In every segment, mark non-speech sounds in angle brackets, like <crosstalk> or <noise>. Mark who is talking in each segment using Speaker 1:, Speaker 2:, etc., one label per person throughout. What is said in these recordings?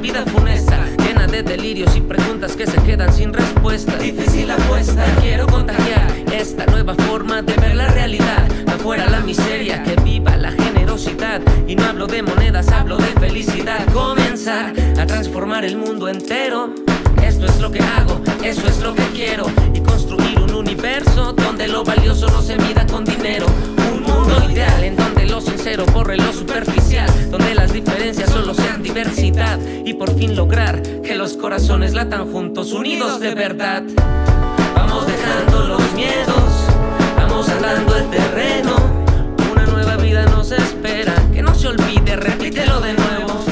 Speaker 1: vida funesta, llena de delirios y preguntas que se quedan sin respuesta. Difícil apuesta, quiero contagiar esta nueva forma de ver la realidad. Afuera la miseria, que viva la generosidad. Y no hablo de monedas, hablo de felicidad. Comenzar a transformar el mundo entero. Esto es lo que hago, eso es lo que quiero. Y construir un universo donde lo valioso no se mida con dinero. Un mundo ideal en donde lo sincero borre lo superficial. Donde las diferencias solo sean diversidad. Y por fin lograr que los corazones latan juntos, unidos de verdad. Vamos dejando los miedos, vamos andando el terreno. Una nueva vida nos espera, que no se olvide, repítelo de nuevo.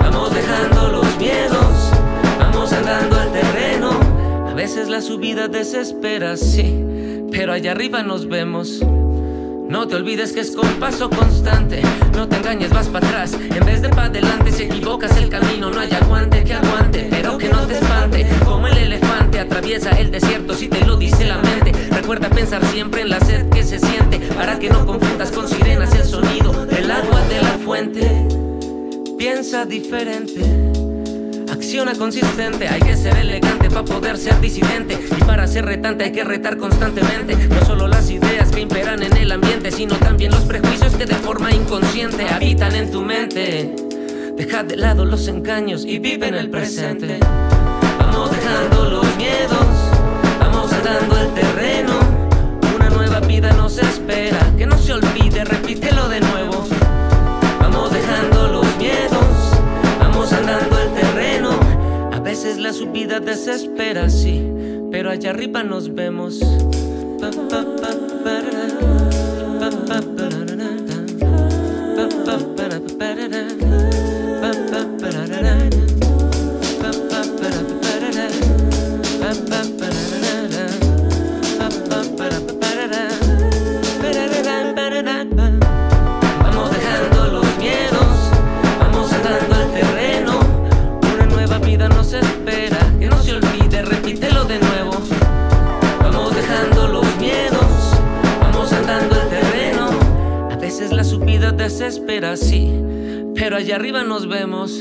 Speaker 1: Vamos dejando los miedos, vamos andando el terreno. A veces la subida desespera, sí, pero allá arriba nos vemos. No te olvides que es con paso constante. No te engañes, vas para atrás. En vez de para adelante, si equivocas el camino, no hay aguante que aguante. Pero que no te espante. Como el elefante atraviesa el desierto si te lo dice la mente. Recuerda pensar siempre en la sed que se siente. Para que no confundas con sirenas el sonido del agua de la fuente. Piensa diferente. Acciona consistente, hay que ser elegante para poder ser disidente y para ser retante hay que retar constantemente. No solo las ideas imperan en el ambiente, sino también los prejuicios que de forma inconsciente habitan en tu mente. Deja de lado los engaños y vive en el presente. Vamos dejando los miedos, vamos andando el terreno. Una nueva vida nos espera, que no se olvide, repítelo de nuevo. Vamos dejando los miedos, vamos andando el terreno. A veces la subida desespera, sí, pero allá arriba nos vemos. Pa, pa, pa, better. Arriba nos vemos.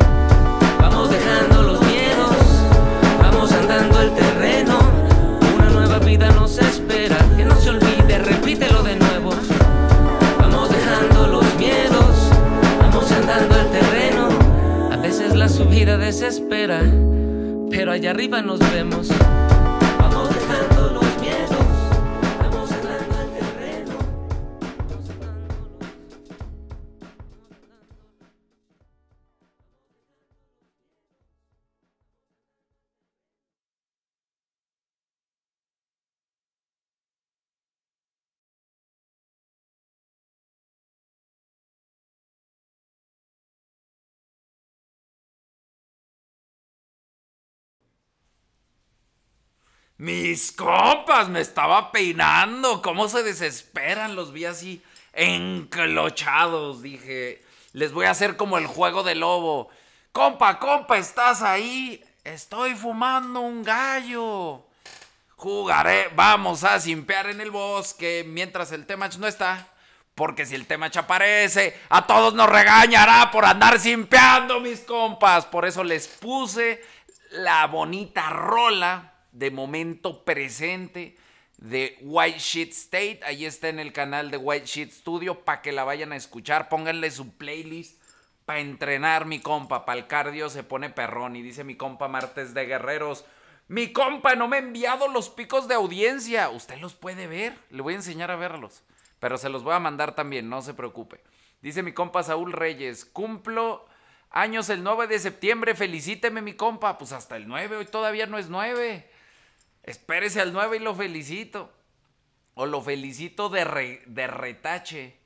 Speaker 2: Mis compas, me estaba peinando. ¿Cómo se desesperan? Los vi así enclochados. Dije, les voy a hacer como el juego del lobo. Compa, compa, ¿estás ahí? Estoy fumando un gallo. Jugaré, vamos a simpear en el bosque mientras el Temach no está. Porque si el Temach aparece, a todos nos regañará por andar simpeando, mis compas. Por eso les puse la bonita rola de momento presente de White Sheet State. Ahí está en el canal de White Sheet Studio para que la vayan a escuchar. Pónganle su playlist para entrenar, mi compa. Para el cardio se pone perrón. Y dice mi compa Martes de Guerreros. Mi compa no me ha enviado los picos de audiencia. Usted los puede ver. Le voy a enseñar a verlos. Pero se los voy a mandar también, no se preocupe. Dice mi compa Saúl Reyes. Cumplo años el 9 de septiembre. Felicíteme, mi compa. Pues hasta el 9. Hoy todavía no es 9. Espérese al 9 y lo felicito. O lo felicito de, re- de retache.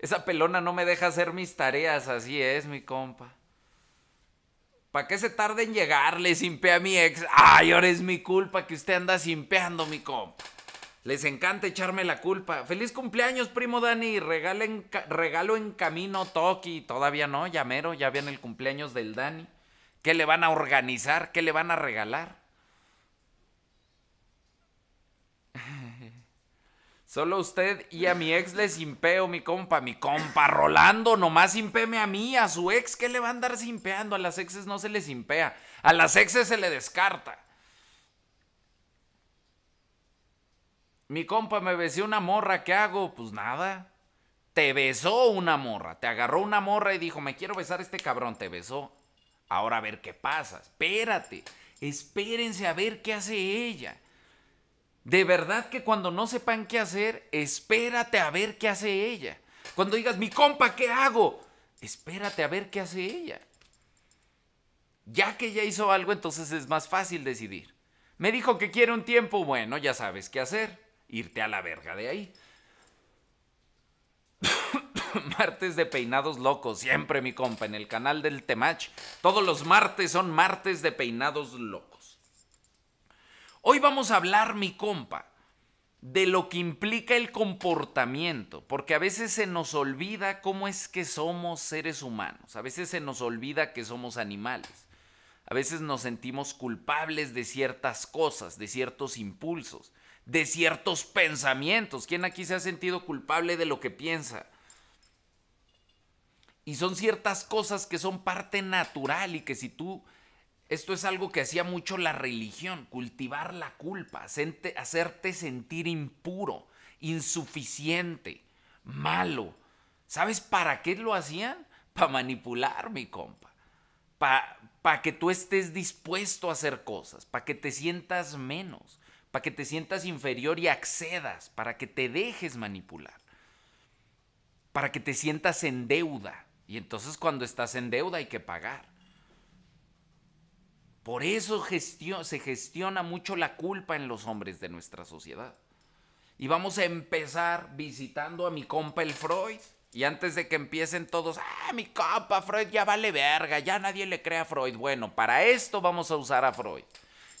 Speaker 2: Esa pelona no me deja hacer mis tareas. Así es, mi compa. ¿Para qué se tarda en llegar? Le simpé a mi ex. Ay, ahora es mi culpa que usted anda simpeando, mi compa. Les encanta echarme la culpa. Feliz cumpleaños, primo Dani. Regalo en, ca- regalo en camino, Toki. Todavía no, ya mero, ya viene el cumpleaños del Dani. ¿Qué le van a organizar? ¿Qué le van a regalar? Solo usted y a mi ex le simpeo, mi compa. Mi compa Rolando, nomás simpeme a mí, a su ex. ¿Qué le va a andar simpeando? A las exes no se le simpea. A las exes se le descarta. Mi compa me besé una morra, ¿qué hago? Pues nada. Te besó una morra, te agarró una morra y dijo, me quiero besar a este cabrón, te besó. Ahora a ver qué pasa. Espérate, espérense a ver qué hace ella. De verdad que cuando no sepan qué hacer, espérate a ver qué hace ella. Cuando digas, mi compa, ¿qué hago? Espérate a ver qué hace ella. Ya que ella hizo algo, entonces es más fácil decidir. Me dijo que quiere un tiempo, bueno, ya sabes qué hacer. Irte a la verga de ahí. <coughs> martes de peinados locos, siempre mi compa, en el canal del Temach. Todos los martes son martes de peinados locos. Hoy vamos a hablar, mi compa, de lo que implica el comportamiento, porque a veces se nos olvida cómo es que somos seres humanos, a veces se nos olvida que somos animales, a veces nos sentimos culpables de ciertas cosas, de ciertos impulsos, de ciertos pensamientos. ¿Quién aquí se ha sentido culpable de lo que piensa? Y son ciertas cosas que son parte natural y que si tú esto es algo que hacía mucho la religión, cultivar la culpa, hacerte sentir impuro, insuficiente, malo. ¿Sabes para qué lo hacían? Para manipular, mi compa. Para que tú estés dispuesto a hacer cosas, para que te sientas menos, para que te sientas inferior y accedas, para que te dejes manipular, para que te sientas en deuda. Y entonces cuando estás en deuda hay que pagar. Por eso se gestiona mucho la culpa en los hombres de nuestra sociedad. Y vamos a empezar visitando a mi compa el Freud. Y antes de que empiecen todos, ah, mi compa Freud ya vale verga, ya nadie le cree a Freud. Bueno, para esto vamos a usar a Freud.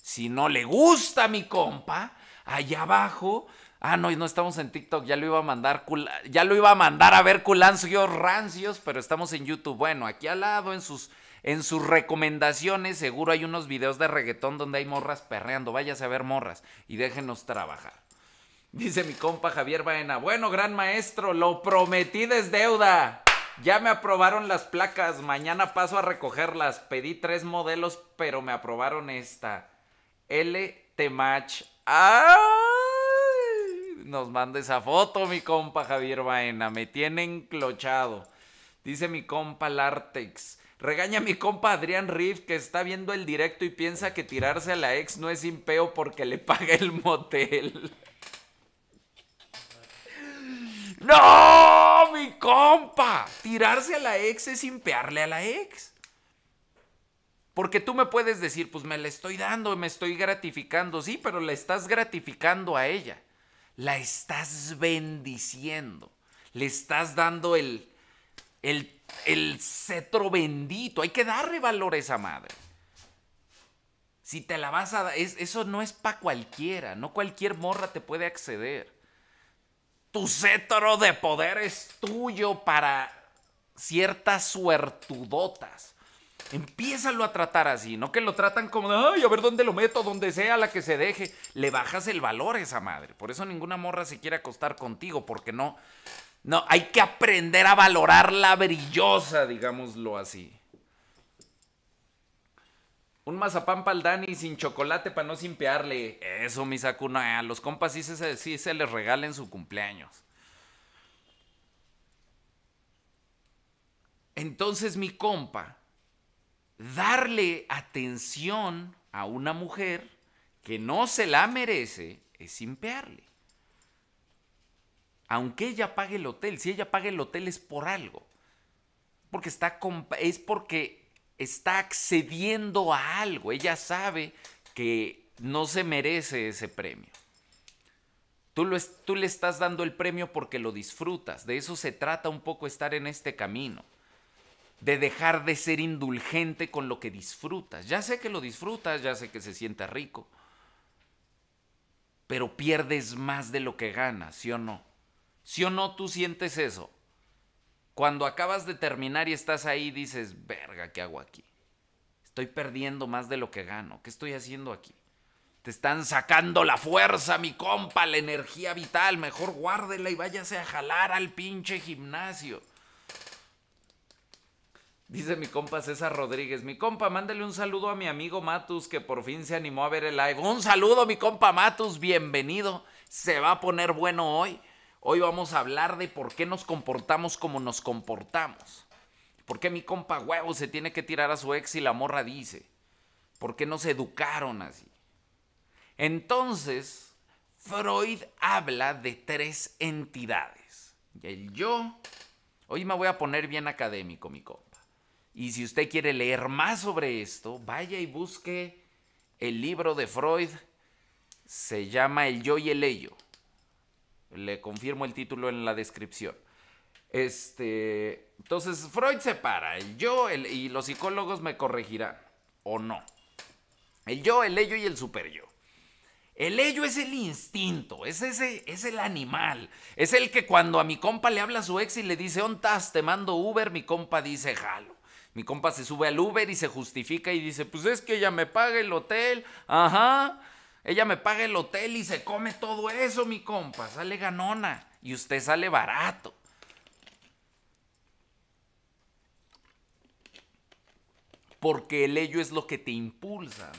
Speaker 2: Si no le gusta a mi compa, allá abajo, ah, no, no estamos en TikTok, ya lo iba a mandar, ya lo iba a mandar a ver culancios rancios, pero estamos en YouTube. Bueno, aquí al lado en sus en sus recomendaciones seguro hay unos videos de reggaetón donde hay morras perreando. Váyase a ver morras y déjenos trabajar. Dice mi compa Javier Baena. Bueno, gran maestro, lo prometí desde deuda. Ya me aprobaron las placas. Mañana paso a recogerlas. Pedí tres modelos, pero me aprobaron esta. LT Match. ¡Ay! Nos manda esa foto, mi compa Javier Baena. Me tiene enclochado. Dice mi compa Lartex. Regaña a mi compa Adrián Riff que está viendo el directo y piensa que tirarse a la ex no es impeo porque le paga el motel. ¡No! ¡Mi compa! Tirarse a la ex es impearle a la ex. Porque tú me puedes decir, pues me la estoy dando, me estoy gratificando. Sí, pero la estás gratificando a ella. La estás bendiciendo. Le estás dando el, el el cetro bendito. Hay que darle valor a esa madre. Si te la vas a dar, eso no es para cualquiera, no cualquier morra te puede acceder. Tu cetro de poder es tuyo para ciertas suertudotas. Empiézalo a tratar así, no que lo tratan como de, ay, a ver dónde lo meto, donde sea la que se deje. Le bajas el valor a esa madre. Por eso ninguna morra se quiere acostar contigo, porque no, no, hay que aprender a valorar la brillosa, digámoslo así. Un mazapán para el Dani sin chocolate para no simpearle. Eso, mi Sakuna. A los compas sí se, sí se les regala en su cumpleaños. Entonces, mi compa, darle atención a una mujer que no se la merece es simpearle aunque ella pague el hotel, si ella paga el hotel es por algo. Porque está es porque está accediendo a algo. Ella sabe que no se merece ese premio. Tú, tú le estás dando el premio porque lo disfrutas. De eso se trata un poco estar en este camino. De dejar de ser indulgente con lo que disfrutas. Ya sé que lo disfrutas, ya sé que se siente rico. Pero pierdes más de lo que ganas, ¿sí o no? ¿Sí o no tú sientes eso? Cuando acabas de terminar y estás ahí, dices, verga, ¿qué hago aquí? Estoy perdiendo más de lo que gano. ¿Qué estoy haciendo aquí? Te están sacando la fuerza, mi compa, la energía vital. Mejor guárdela y váyase a jalar al pinche gimnasio. Dice mi compa César Rodríguez, mi compa, mándale un saludo a mi amigo Matus que por fin se animó a ver el live. Un saludo, mi compa Matus, bienvenido. Se va a poner bueno hoy. Hoy vamos a hablar de por qué nos comportamos como nos comportamos. ¿Por qué mi compa huevo se tiene que tirar a su ex y la morra dice? ¿Por qué nos educaron así? Entonces, Freud habla de tres entidades. El yo. Hoy me voy a poner bien académico, mi compa. Y si usted quiere leer más sobre esto, vaya y busque el libro de Freud. Se llama El yo y el ello. Le confirmo el título en la descripción. Este, entonces Freud separa el yo y los psicólogos me corregirán o no. El yo, el ello y el super yo. El ello es el instinto, es, ese, es el animal. Es el que cuando a mi compa le habla a su ex y le dice, ¿ontas? Te mando Uber, mi compa dice, jalo. Mi compa se sube al Uber y se justifica y dice, pues es que ella me paga el hotel, ajá, ella me paga el hotel y se come todo eso, mi compa, sale ganona y usted sale barato. Porque el ello es lo que te impulsa.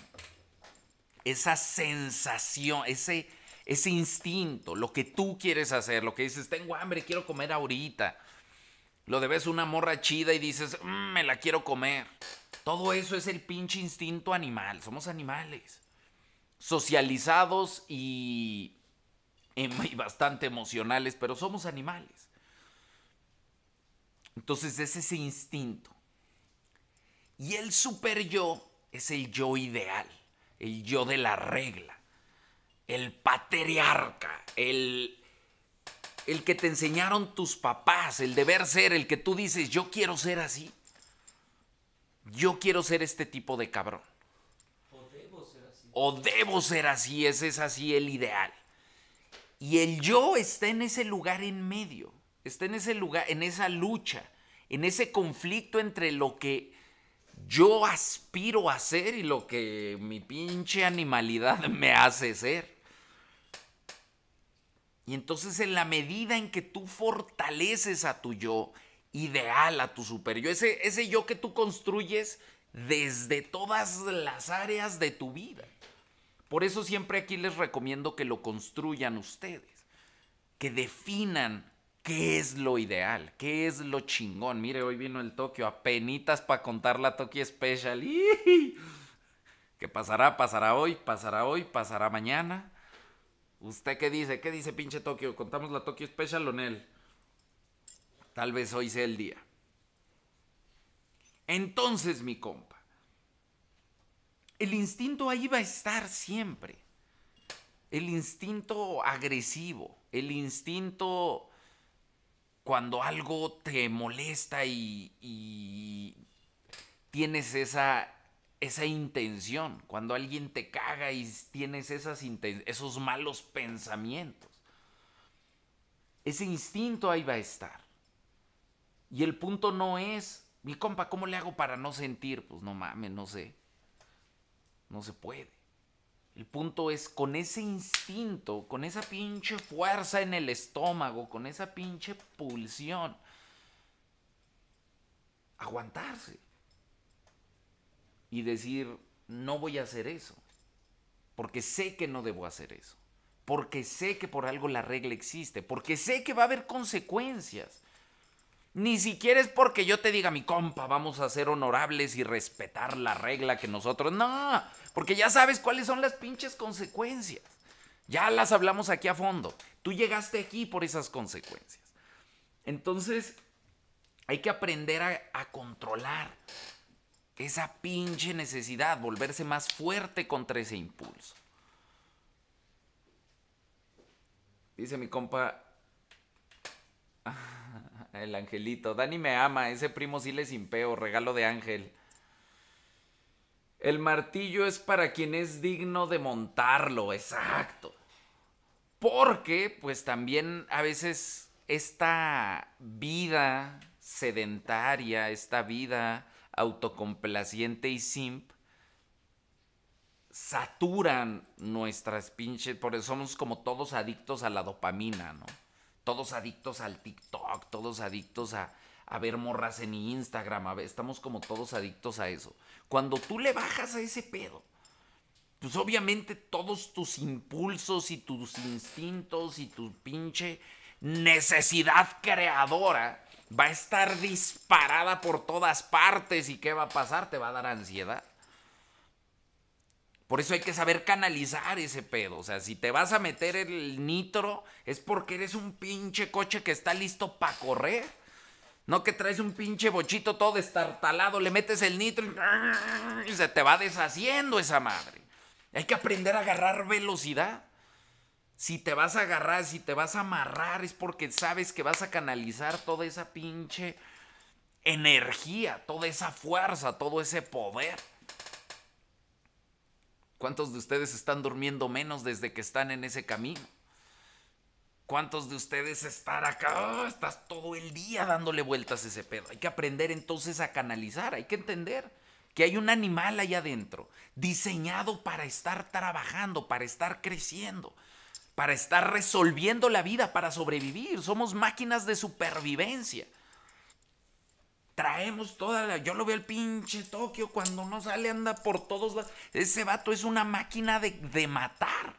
Speaker 2: Esa sensación, ese, ese instinto, lo que tú quieres hacer, lo que dices, tengo hambre, quiero comer ahorita. Lo debes una morra chida y dices, mm, me la quiero comer. Todo eso es el pinche instinto animal. Somos animales. Socializados <laughs> y, bastante emocionales, pero somos animales. Entonces es ese instinto. Y el super yo es el yo ideal, el yo de la regla, el patriarca, el, el que te enseñaron tus papás, el deber ser, el que tú dices, yo quiero ser así. Yo quiero ser este tipo de cabrón. O debo ser así. O debo ser así, ese es así el ideal. Y el yo está en ese lugar en medio, está en ese lugar, en esa lucha, en ese conflicto entre lo que yo aspiro a ser y lo que mi pinche animalidad <laughs> me hace ser. Y entonces en la medida en que tú fortaleces a tu yo ideal, a tu super yo, ese, ese yo que tú construyes desde todas las áreas de tu vida. Por eso siempre aquí les recomiendo que lo construyan ustedes, que definan qué es lo ideal, qué es lo chingón. Mire, hoy vino el Tokio, apenitas para contar la Tokyo Special. ¿Qué pasará? Pasará hoy, pasará hoy, pasará mañana. ¿Usted qué dice? ¿Qué dice pinche Tokio? ¿Contamos la Tokyo Special o no? Tal vez hoy sea el día. Entonces, mi compa, el instinto ahí va a estar siempre. El instinto agresivo, el instinto cuando algo te molesta y, tienes esa esa intención, cuando alguien te caga y tienes esas esos malos pensamientos. Ese instinto ahí va a estar. Y el punto no es, mi compa, ¿cómo le hago para no sentir? Pues no mames, no sé. No se puede. El punto es con ese instinto, con esa pinche fuerza en el estómago, con esa pinche pulsión, aguantarse y decir, no voy a hacer eso, porque sé que no debo hacer eso, porque sé que por algo la regla existe, porque sé que va a haber consecuencias. Ni siquiera es porque yo te diga, mi compa, vamos a ser honorables y respetar la regla que nosotros... No, porque ya sabes cuáles son las pinches consecuencias. Ya las hablamos aquí a fondo. Tú llegaste aquí por esas consecuencias. Entonces, hay que aprender a, controlar esa pinche necesidad, volverse más fuerte contra ese impulso. Dice mi compa, el angelito, Dani me ama, ese primo sí le simpeo, regalo de ángel. El martillo es para quien es digno de montarlo, exacto. Porque, pues también a veces esta vida sedentaria, esta vida autocomplaciente y simp, saturan nuestras pinches, por eso somos como todos adictos a la dopamina, ¿no? Todos adictos al TikTok, todos adictos a, a ver morras en Instagram, a ver, estamos como todos adictos a eso. Cuando tú le bajas a ese pedo, pues obviamente todos tus impulsos y tus instintos y tu pinche necesidad creadora va a estar disparada por todas partes y ¿qué va a pasar? Te va a dar ansiedad. Por eso hay que saber canalizar ese pedo. O sea, si te vas a meter el nitro, es porque eres un pinche coche que está listo para correr. No que traes un pinche bochito todo destartalado, le metes el nitro y se te va deshaciendo esa madre. Hay que aprender a agarrar velocidad. Si te vas a agarrar, si te vas a amarrar, es porque sabes que vas a canalizar toda esa pinche energía, toda esa fuerza, todo ese poder. ¿Cuántos de ustedes están durmiendo menos desde que están en ese camino? ¿Cuántos de ustedes están acá? Oh, estás todo el día dándole vueltas a ese pedo. Hay que aprender entonces a canalizar, hay que entender que hay un animal allá adentro, diseñado para estar trabajando, para estar creciendo, para estar resolviendo la vida, para sobrevivir. Somos máquinas de supervivencia traemos toda la... Yo lo veo el pinche Tokio cuando no sale, anda por todos lados. Ese vato es una máquina de, de matar.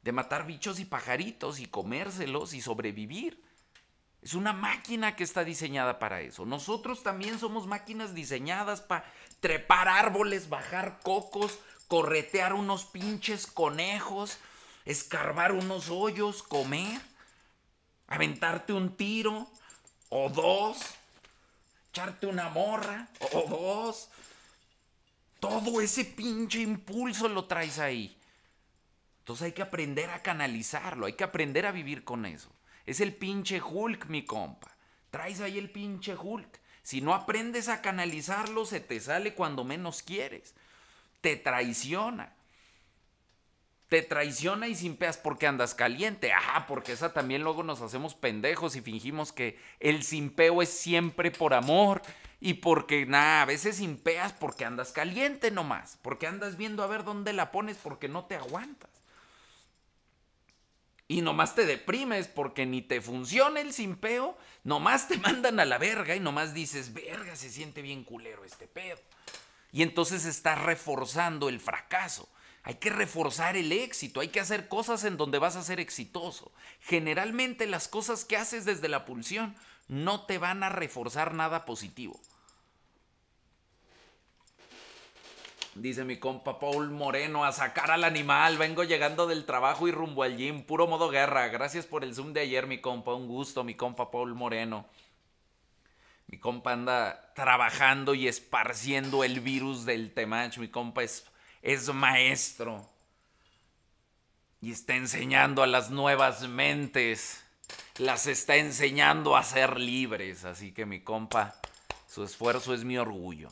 Speaker 2: De matar bichos y pajaritos y comérselos y sobrevivir. Es una máquina que está diseñada para eso. Nosotros también somos máquinas diseñadas para trepar árboles, bajar cocos, corretear unos pinches conejos, escarbar unos hoyos, comer, aventarte un tiro o dos echarte una morra o dos. Todo ese pinche impulso lo traes ahí. Entonces hay que aprender a canalizarlo, hay que aprender a vivir con eso. Es el pinche Hulk, mi compa. Traes ahí el pinche Hulk. Si no aprendes a canalizarlo, se te sale cuando menos quieres. Te traiciona te traiciona y simpeas porque andas caliente. Ajá, porque esa también luego nos hacemos pendejos y fingimos que el simpeo es siempre por amor y porque nada, a veces simpeas porque andas caliente nomás, porque andas viendo a ver dónde la pones porque no te aguantas. Y nomás te deprimes porque ni te funciona el simpeo, nomás te <laughs> mandan a la verga y nomás dices, verga, se siente bien culero este pedo. Y entonces estás reforzando el fracaso. Hay que reforzar el éxito, hay que hacer cosas en donde vas a ser exitoso. Generalmente las cosas que haces desde la pulsión no te van a reforzar nada positivo. Dice mi compa Paul Moreno, a sacar al animal. Vengo llegando del trabajo y rumbo al gym. Puro modo guerra. Gracias por el Zoom de ayer, mi compa. Un gusto, mi compa Paul Moreno. Mi compa anda trabajando y esparciendo el virus del Temach. Mi compa es es maestro y está enseñando a las nuevas mentes, las está enseñando a ser libres. Así que mi compa, su esfuerzo es mi orgullo.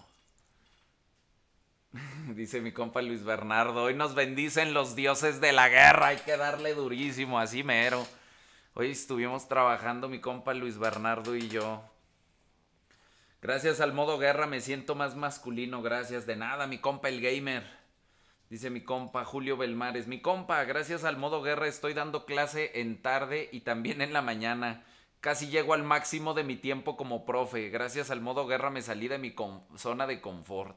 Speaker 2: <laughs> Dice mi compa Luis Bernardo, hoy nos bendicen los dioses de la guerra, hay que darle durísimo, así mero. Hoy estuvimos trabajando mi compa Luis Bernardo y yo. Gracias al modo guerra me siento más masculino, gracias de nada, mi compa el gamer. Dice mi compa Julio Belmares, mi compa, gracias al modo guerra estoy dando clase en tarde y también en la mañana. Casi llego al máximo de mi tiempo como profe. Gracias al modo guerra me salí de mi zona de confort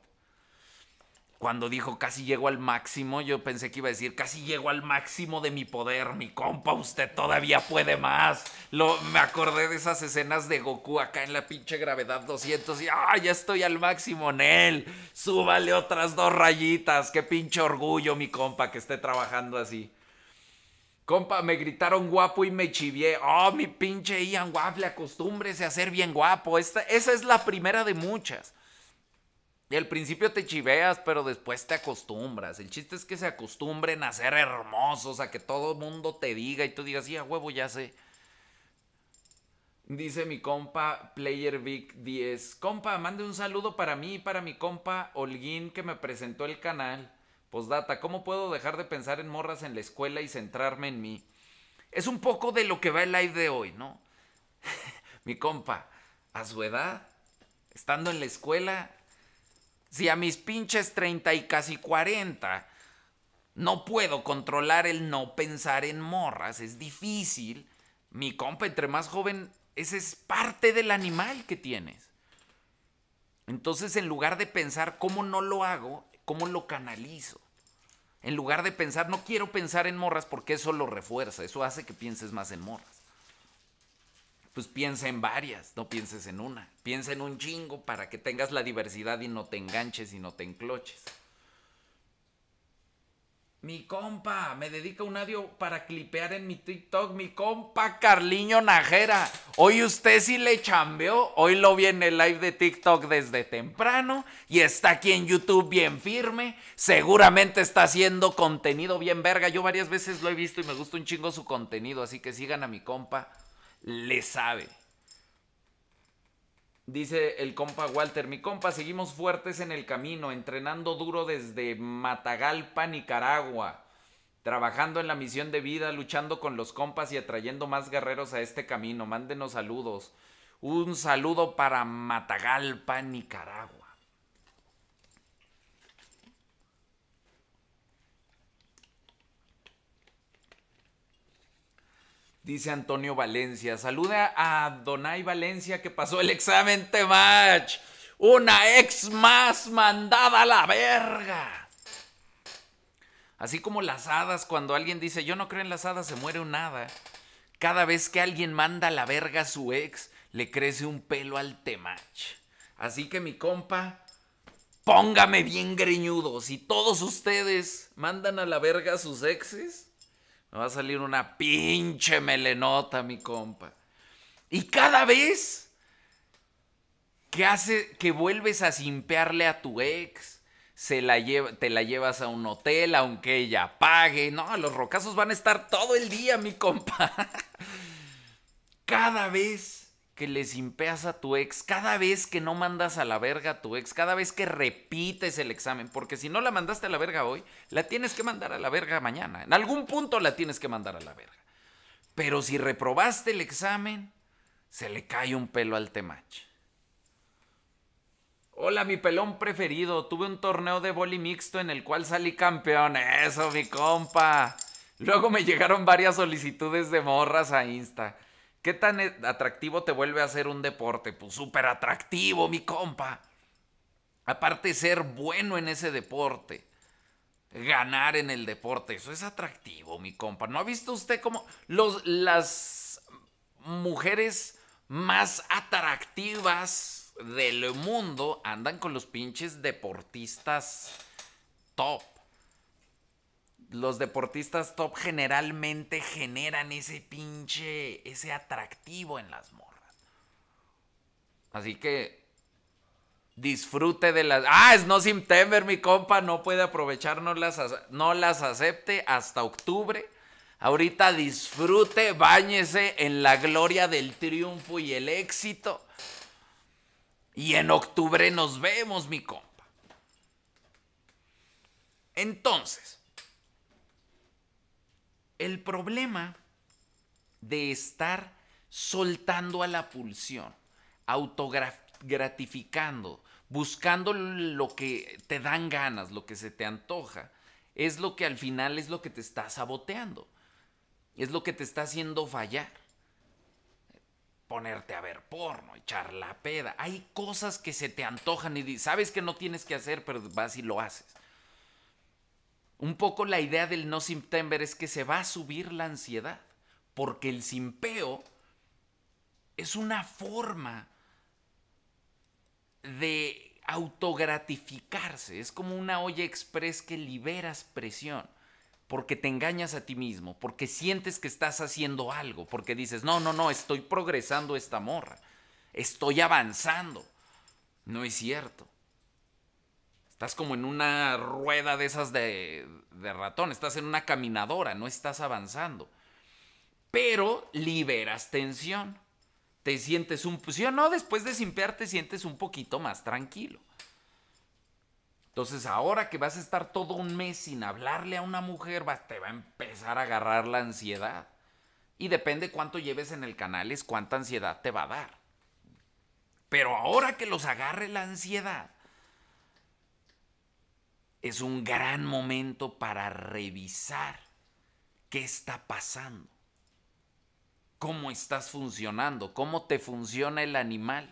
Speaker 2: cuando dijo casi llego al máximo, yo pensé que iba a decir casi llego al máximo de mi poder, mi compa, usted todavía puede más. Lo, me acordé de esas escenas de Goku acá en la pinche gravedad 200 y ¡ah, ya estoy al máximo, Nel! Súbale otras dos rayitas, qué pinche orgullo, mi compa, que esté trabajando así. Compa, me gritaron guapo y me chivié. Oh, mi pinche Ian Waffle, acostúmbrese a ser bien guapo. Esta, esa es la primera de muchas. Al principio te chiveas, pero después te acostumbras. El chiste es que se acostumbren a ser hermosos, a que todo el mundo te diga y tú digas, sí, a huevo, ya sé. Dice mi compa Player Vic 10. Compa, mande un saludo para mí y para mi compa Holguín que me presentó el canal. Postdata, ¿cómo puedo dejar de pensar en morras en la escuela y centrarme en mí? Es un poco de lo que va el live de hoy, ¿no? <laughs> mi compa, a su edad, estando en la escuela, Si a mis pinches 30 y casi 40 no puedo controlar el no pensar en morras, es difícil. Mi compa, entre más joven, ese es parte del animal que tienes. Entonces, en lugar de pensar cómo no lo hago, cómo lo canalizo. En lugar de pensar, no quiero pensar en morras porque eso lo refuerza, eso hace que pienses más en morras. Pues piensa en varias, no pienses en una. Piensa en un chingo para que tengas la diversidad y no te enganches y no te encloches. Mi compa, me dedica un audio para clipear en mi TikTok. Mi compa Carliño Najera. Hoy usted sí le chambeó. Hoy lo vi en el live de TikTok desde temprano. Y está aquí en YouTube bien firme. Seguramente está haciendo contenido bien verga. Yo varias veces lo he visto y me gusta un chingo su contenido. Así que sigan a mi compa. Le sabe. Dice el compa Walter, mi compa, seguimos fuertes en el camino, entrenando duro desde Matagalpa, Nicaragua, trabajando en la misión de vida, luchando con los compas y atrayendo más guerreros a este camino. Mándenos saludos. Un saludo para Matagalpa, Nicaragua. Dice Antonio Valencia. Saluda a Donay Valencia que pasó el examen Temach. Una ex más mandada a la verga. Así como las hadas, cuando alguien dice yo no creo en las hadas, se muere un hada. Cada vez que alguien manda a la verga a su ex, le crece un pelo al Temach. Así que mi compa, póngame bien greñudo. Si todos ustedes mandan a la verga a sus exes, me va a salir una pinche melenota, mi compa. Y cada vez que hace que vuelves a simpearle a tu ex, se la lleva, te la llevas a un hotel aunque ella pague. No, los rocazos van a estar todo el día, mi compa. <laughs> Cada vez que le simpeas a tu ex, cada vez que no mandas a la verga a tu ex, cada vez que repites el examen, porque si no la mandaste a la verga hoy, la tienes que mandar a la verga mañana. En algún punto la tienes que mandar a la verga. Pero si reprobaste el examen, se le cae un pelo al temach. Hola, mi pelón preferido. Tuve un torneo de boli mixto en el cual salí campeón. Eso, mi compa. Luego me llegaron varias solicitudes de morras a Insta. ¿Qué tan e, atractivo te vuelve a hacer un deporte? Pues súper atractivo, mi compa. Aparte ser bueno en ese deporte. Ganar en el deporte. Eso es atractivo, mi compa. ¿No ha visto usted cómo las mujeres más atractivas del mundo andan con los pinches deportistas top? Los deportistas top generalmente generan ese pinche, ese atractivo en las morras. Así que disfrute de las... Ah, es no September, mi compa, no puede aprovechar, no las, no las acepte hasta octubre. Ahorita disfrute, báñese en la gloria del triunfo y el éxito. Y en octubre nos vemos, mi compa. Entonces, el problema de estar soltando a la pulsión, autogratificando, buscando lo que te dan ganas, lo que se te antoja, es lo que al final es lo que te está saboteando. Es lo que te está haciendo fallar. Ponerte a ver porno, echar la peda. Hay cosas que se te antojan y sabes que no tienes que hacer, pero vas y lo haces. Un poco la idea del no September es que se va a subir la ansiedad, porque el simpeo es una forma de autogratificarse, es como una olla express que liberas presión, porque te engañas a ti mismo, porque sientes que estás haciendo algo, porque dices, no, no, no, estoy progresando esta morra, estoy avanzando. No es cierto. Estás como en una rueda de esas de, ratón, estás en una caminadora, no estás avanzando. Pero liberas tensión. Te sientes un... ¿Sí o no? Después de simpear te sientes un poquito más tranquilo. Entonces ahora que vas a estar todo un mes sin hablarle a una mujer, te va a empezar a agarrar la ansiedad. Y depende cuánto lleves en el canal, es cuánta ansiedad te va a dar. Pero ahora que los agarre la ansiedad, es un gran momento para revisar qué está pasando, cómo estás funcionando, cómo te funciona el animal,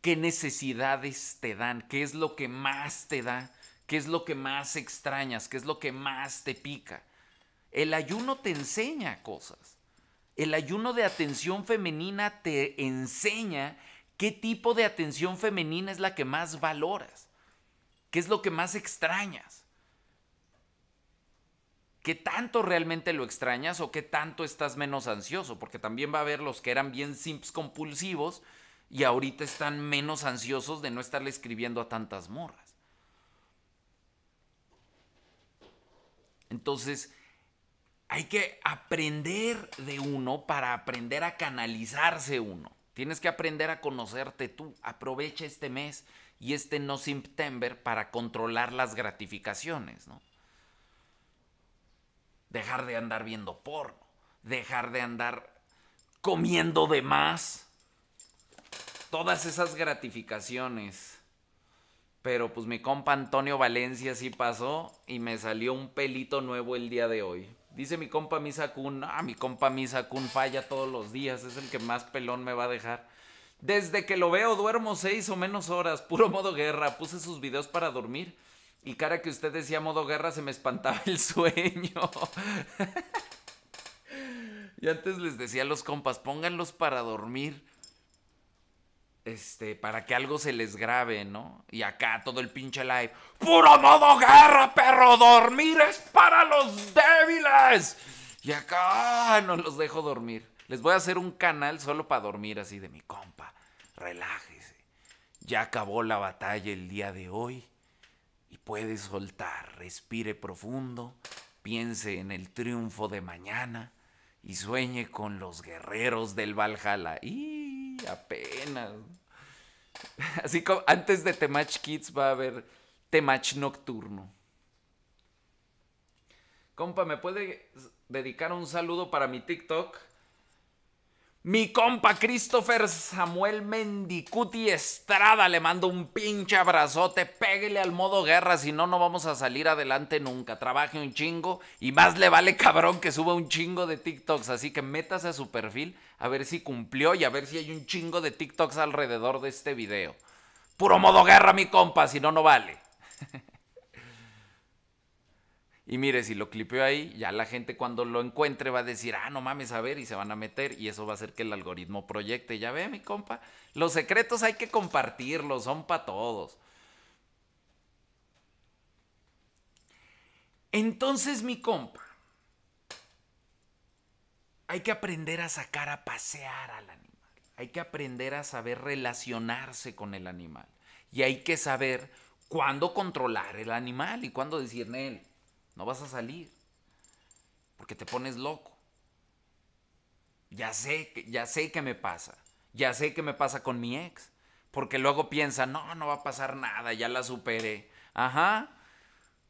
Speaker 2: qué necesidades te dan, qué es lo que más te da, qué es lo que más extrañas, qué es lo que más te pica. El ayuno te enseña cosas. El ayuno de atención femenina te enseña qué tipo de atención femenina es la que más valoras, qué es lo que más extrañas, qué tanto realmente lo extrañas o qué tanto estás menos ansioso, porque también va a haber los que eran bien simps compulsivos y ahorita están menos ansiosos de no estarle escribiendo a tantas morras. Entonces, hay que aprender de uno para aprender a canalizarse uno. Tienes que aprender a conocerte tú. Aprovecha este mes y este no September para controlar las gratificaciones, ¿no? Dejar de andar viendo porno, dejar de andar comiendo de más. Todas esas gratificaciones. Pero pues mi compa Antonio Valencia sí pasó y me salió un pelito nuevo el día de hoy. Dice mi compa Misa Kun, ah, mi compa Misa Kun falla todos los días, es el que más pelón me va a dejar. Desde que lo veo duermo seis o menos horas, <laughs> puro modo guerra, puse sus videos para dormir. Y cara que usted decía modo guerra se me espantaba el <laughs> sueño. y antes les decía a los compas, pónganlos para dormir este, para que algo se les grabe, ¿no? Y acá todo el pinche live. ¡Puro modo guerra, perro! ¡Dormir es para los débiles! Y acá no los dejo dormir. Les voy a hacer un canal solo para dormir así de mi compa. Relájese. Ya acabó la batalla el día de hoy. Y puede soltar. Respire profundo. Piense en el triunfo de mañana. Y sueñe con los guerreros del Valhalla. Y apenas. <laughs> Así como antes de Temach Kids va a haber Temach Nocturno. Compa, ¿me puede dedicar un saludo para mi TikTok? Mi compa Christopher Samuel Mendicuti Estrada le mando un pinche abrazote. Péguele al modo guerra, si no, no vamos a salir adelante nunca. Trabaje un chingo y más le vale cabrón que suba un chingo de TikToks. Así que métase a su perfil a ver si cumplió y a ver si hay un chingo de TikToks alrededor de este video. Puro modo guerra, mi compa, si no, no vale. <laughs> Y mire, si lo clipeo ahí, ya la gente cuando lo encuentre va a decir, ah, no mames, a ver, y se van a meter, y eso va a hacer que el algoritmo proyecte. Ya ve, mi compa, los secretos hay que compartirlos, son para todos. Entonces, mi compa, hay que aprender a sacar a pasear al animal. Hay que aprender a saber relacionarse con el animal. Y hay que saber cuándo controlar el animal y cuándo decirle él no vas a salir. Porque te pones loco. Ya sé, ya sé qué me pasa. Ya sé qué me pasa con mi ex. Porque luego piensa, no, no va a pasar nada, ya la superé. Ajá.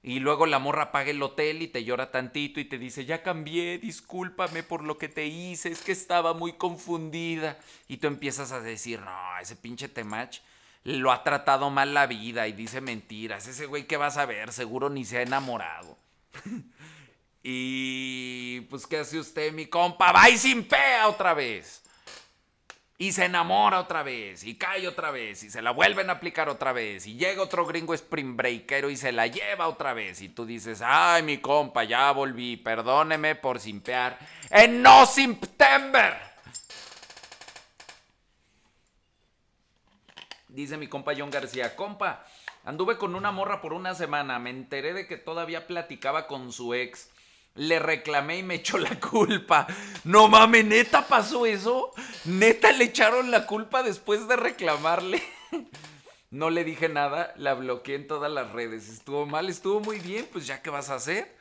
Speaker 2: Y luego la morra paga el hotel y te llora tantito y te dice, ya cambié, discúlpame por lo que te hice, es que estaba muy confundida. Y tú empiezas a decir, no, ese pinche temach lo ha tratado mal la vida y dice mentiras. Ese güey que vas a ver, seguro ni se ha enamorado. <laughs> y pues, ¿qué hace usted, mi compa? Va y sin pea otra vez. Y se enamora otra vez, y cae otra vez, y se la vuelven a aplicar otra vez, y llega otro gringo spring breakero y se la lleva otra vez. Y tú dices, ay, mi compa, ya volví, perdóneme por simpear en no September. Dice mi compa John García, compa, Anduve con una morra por una semana, me enteré de que todavía platicaba con su ex. Le reclamé y me <laughs> echó la culpa. No mames, neta pasó eso. Neta le echaron la culpa después de reclamarle. <laughs> No le dije nada, la bloqueé en todas las redes. Estuvo mal, estuvo muy bien, pues ya qué vas a hacer.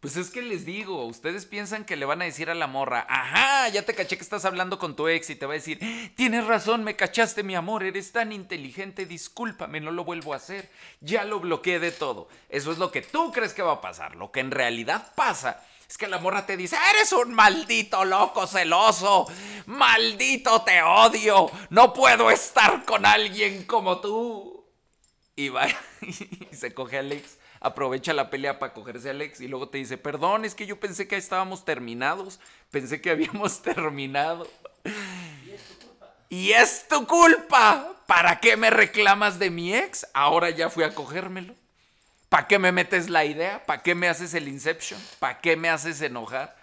Speaker 2: Pues es que les digo, ustedes piensan que le van a decir a la morra, ajá, ya te caché que estás hablando con tu ex y te va a decir, tienes razón, me cachaste mi amor, eres tan inteligente, discúlpame, no lo vuelvo a hacer, ya lo bloqueé de todo. Eso es lo que tú crees que va a pasar, lo que en realidad pasa es que la morra te dice, eres un maldito loco celoso, maldito te odio, no puedo estar con alguien como tú. Y va <laughs> y se coge a Alex aprovecha la pelea para cogerse a Alex y luego te dice, perdón, es que yo pensé que estábamos terminados, pensé que habíamos <laughs> terminado. Y es tu culpa. ¿Para qué me reclamas de mi ex? Ahora ya fui a cogérmelo. ¿Para qué me metes la idea? ¿Para qué me haces el Inception? ¿Para qué me haces enojar?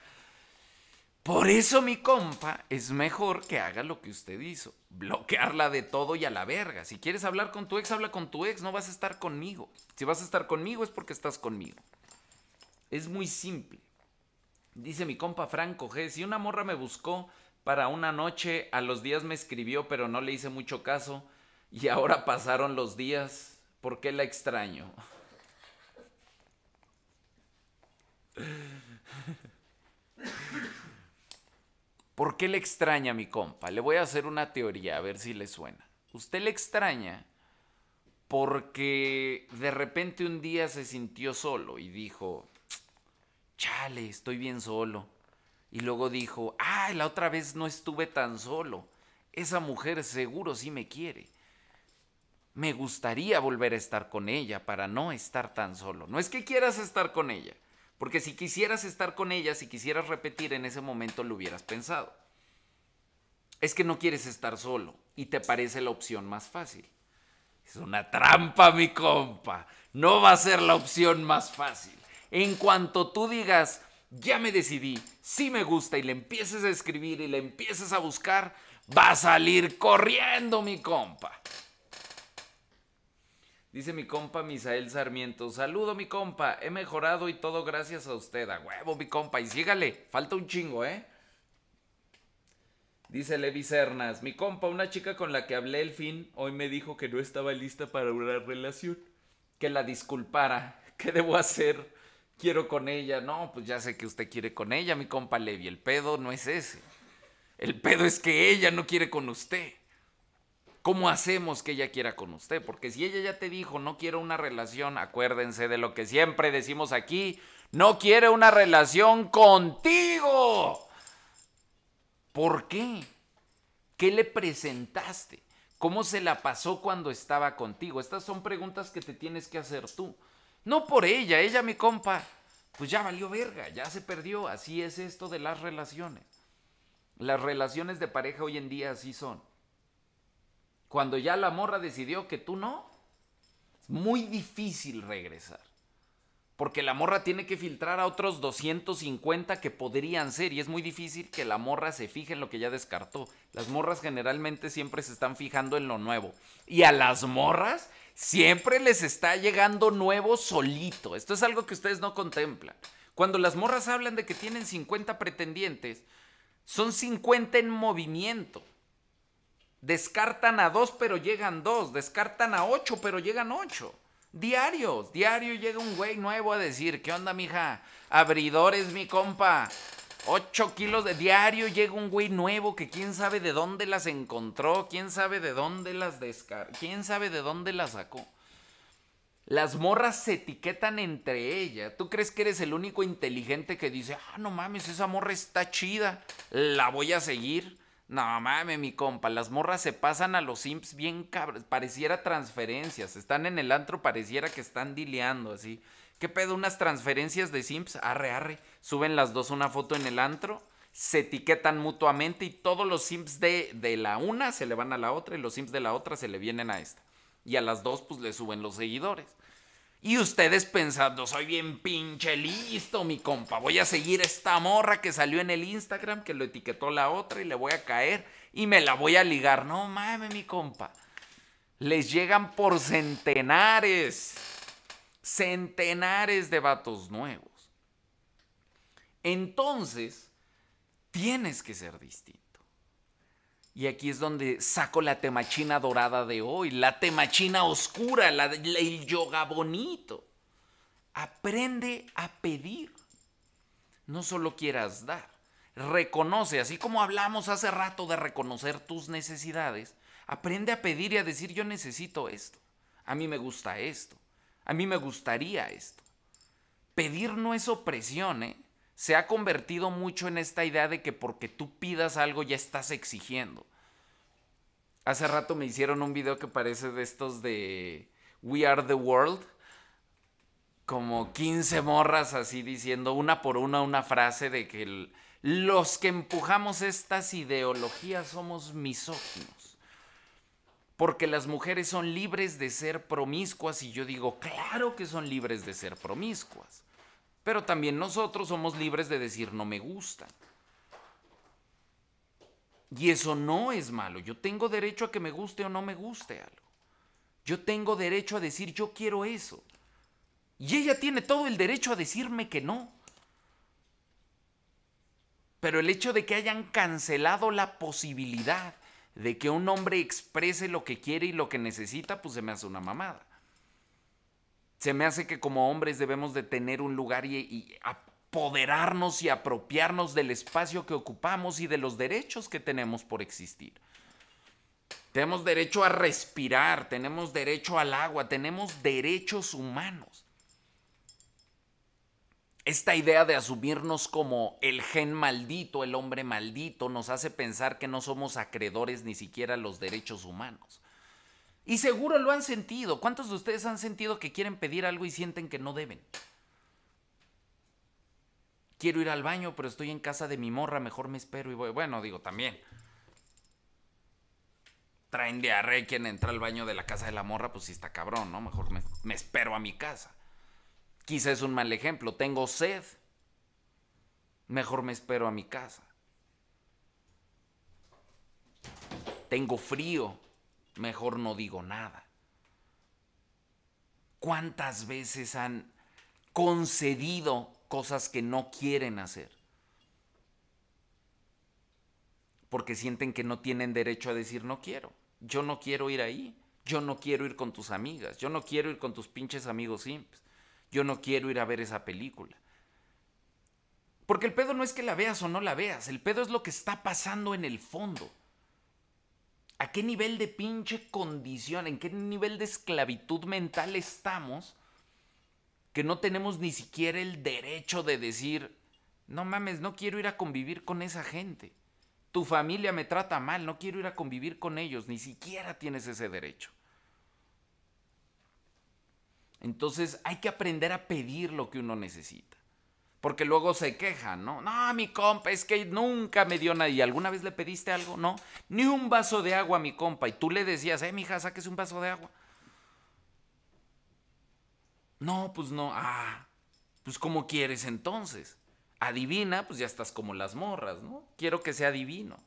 Speaker 2: Por eso mi compa es mejor que haga lo que usted hizo. Bloquearla de todo y a la verga. Si quieres hablar con tu ex, habla con tu ex. No vas a estar conmigo. Si vas a estar conmigo es porque estás conmigo. Es muy simple. Dice mi compa Franco G. Si una morra me buscó para una noche, a los días me escribió, pero no le hice mucho caso. Y ahora pasaron los días. ¿Por qué la extraño? <laughs> ¿Por qué le extraña a mi compa? Le voy a hacer una teoría, a ver si le suena. Usted le extraña porque de repente un día se sintió solo y dijo, chale, estoy bien solo. Y luego dijo, ay, la otra vez no estuve tan solo. Esa mujer seguro sí me quiere. Me gustaría volver a estar con ella para no estar tan solo. No es que quieras estar con ella, porque si quisieras estar con ella, si quisieras repetir en ese momento, lo hubieras pensado. Es que no quieres estar solo y te parece la opción más fácil. Es una trampa, mi compa. No va a ser la opción más fácil. En cuanto tú digas, ya me decidí, sí me gusta y le empieces a escribir y le empieces a buscar, va a salir corriendo, mi compa. Dice mi compa Misael Sarmiento. Saludo, mi compa. He mejorado y todo gracias a usted. A huevo, mi compa. Y sígale. Falta un chingo, ¿eh? Dice Levi Cernas. Mi compa, una chica con la que hablé el fin, hoy me dijo que no estaba lista para una relación. Que la disculpara. ¿Qué debo hacer? Quiero con ella. No, pues ya sé que usted quiere con ella, mi compa Levi. El pedo no es ese. El pedo es que ella no quiere con usted. ¿Cómo hacemos que ella quiera con usted? Porque si ella ya te dijo, no quiero una relación, acuérdense de lo que siempre decimos aquí, no quiere una relación contigo. ¿Por qué? ¿Qué le presentaste? ¿Cómo se la pasó cuando estaba contigo? Estas son preguntas que te tienes que hacer tú. No por ella, ella mi compa, pues ya valió verga, ya se perdió. Así es esto de las relaciones. Las relaciones de pareja hoy en día así son. Cuando ya la morra decidió que tú no, es muy difícil regresar. Porque la morra tiene que filtrar a otros 250 que podrían ser. Y es muy difícil que la morra se fije en lo que ya descartó. Las morras generalmente siempre se están fijando en lo nuevo. Y a las morras siempre les está llegando nuevo solito. Esto es algo que ustedes no contemplan. Cuando las morras hablan de que tienen 50 pretendientes, son 50 en movimiento. Descartan a dos, pero llegan dos. Descartan a ocho, pero llegan ocho. Diarios, diario llega un güey nuevo a decir, ¿qué onda, mija? Abridores, mi compa. Ocho kilos de diario llega un güey nuevo que quién sabe de dónde las encontró, quién sabe de dónde las descargó, quién sabe de dónde las sacó. Las morras se etiquetan entre ellas. ¿Tú crees que eres el único inteligente que dice, ah, no mames, esa morra está chida, la voy a seguir? No mames, mi compa, las morras se pasan a los simps bien cabros. Pareciera transferencias. Están en el antro, pareciera que están dileando así. ¿Qué pedo? Unas transferencias de simps. Arre, arre. Suben las dos una foto en el antro. Se etiquetan mutuamente y todos los simps de, de la una se le van a la otra y los simps de la otra se le vienen a esta. Y a las dos, pues le suben los seguidores. Y ustedes pensando, soy bien pinche listo, mi compa. Voy a seguir esta morra que salió en el Instagram, que lo etiquetó la otra y le voy a caer y me la voy a ligar. No mames, mi compa. Les llegan por centenares, centenares de vatos nuevos. Entonces, tienes que ser distinto. Y aquí es donde saco la temachina dorada de hoy, la temachina oscura, el yoga bonito. Aprende a pedir. no solo quieras dar. Reconoce, así como hablamos hace rato de reconocer tus necesidades, aprende a pedir y a decir yo necesito esto, a mí me gusta esto, a mí me gustaría esto. Pedir no es opresión, ¿eh? Se ha convertido mucho en esta idea de que porque tú pidas algo ya estás exigiendo. Hace rato me hicieron un video que parece de estos de We Are the World, como 15 morras así diciendo una por una una frase de que los que empujamos estas ideologías somos misóginos. Porque las mujeres son libres de ser promiscuas y yo digo, claro que son libres de ser promiscuas. Pero también nosotros somos libres de decir no me gusta. Y eso no es malo. Yo tengo derecho a que me guste o no me guste algo. Yo tengo derecho a decir yo quiero eso. Y ella tiene todo el derecho a decirme que no. Pero el hecho de que hayan cancelado la posibilidad de que un hombre exprese lo que quiere y lo que necesita, pues se me hace una mamada. Se me hace que como hombres debemos de tener un lugar y, y apoderarnos y apropiarnos del espacio que ocupamos y de los derechos que tenemos por existir. Tenemos derecho a respirar, tenemos derecho al agua, tenemos derechos humanos esta idea de asumirnos como el gen maldito, el hombre maldito, nos hace pensar que no somos acreedores ni siquiera a los derechos humanos. Y seguro lo han sentido. ¿Cuántos de ustedes han sentido que quieren pedir algo y sienten que no deben? Quiero ir al baño, pero estoy en casa de mi morra, mejor me espero y voy. Bueno, digo, también. Traen diarrea quien entra al baño de la casa de la morra, pues sí está cabrón, ¿no? Mejor me, me espero a mi casa. Quizá es un mal ejemplo. Tengo sed. Mejor me espero a mi casa. Tengo frío. Mejor no digo nada. ¿Cuántas veces han concedido cosas que no quieren hacer? Porque sienten que no tienen derecho a decir no quiero. Yo no quiero ir ahí. Yo no quiero ir con tus amigas. Yo no quiero ir con tus pinches amigos simples. Yo no quiero ir a ver esa película. Porque el pedo no es que la veas o no la veas, el pedo es lo que está pasando en el fondo. ¿A qué nivel de pinche condición, en qué nivel de esclavitud mental estamos que no tenemos ni siquiera el derecho de decir, no mames, no quiero ir a convivir con esa gente. Tu familia me trata mal, no quiero ir a convivir con ellos, ni siquiera tienes ese derecho. Entonces hay que aprender a pedir lo que uno necesita. Porque luego se quejan, ¿no? No, mi compa, es que nunca me dio nada. ¿Y alguna vez le pediste algo? No. Ni un vaso de agua mi compa. Y tú le decías, eh, mija, saques un vaso de agua. No, pues no. Ah, pues ¿cómo quieres entonces? Adivina, pues ya estás como las morras, ¿no? Quiero que sea divino.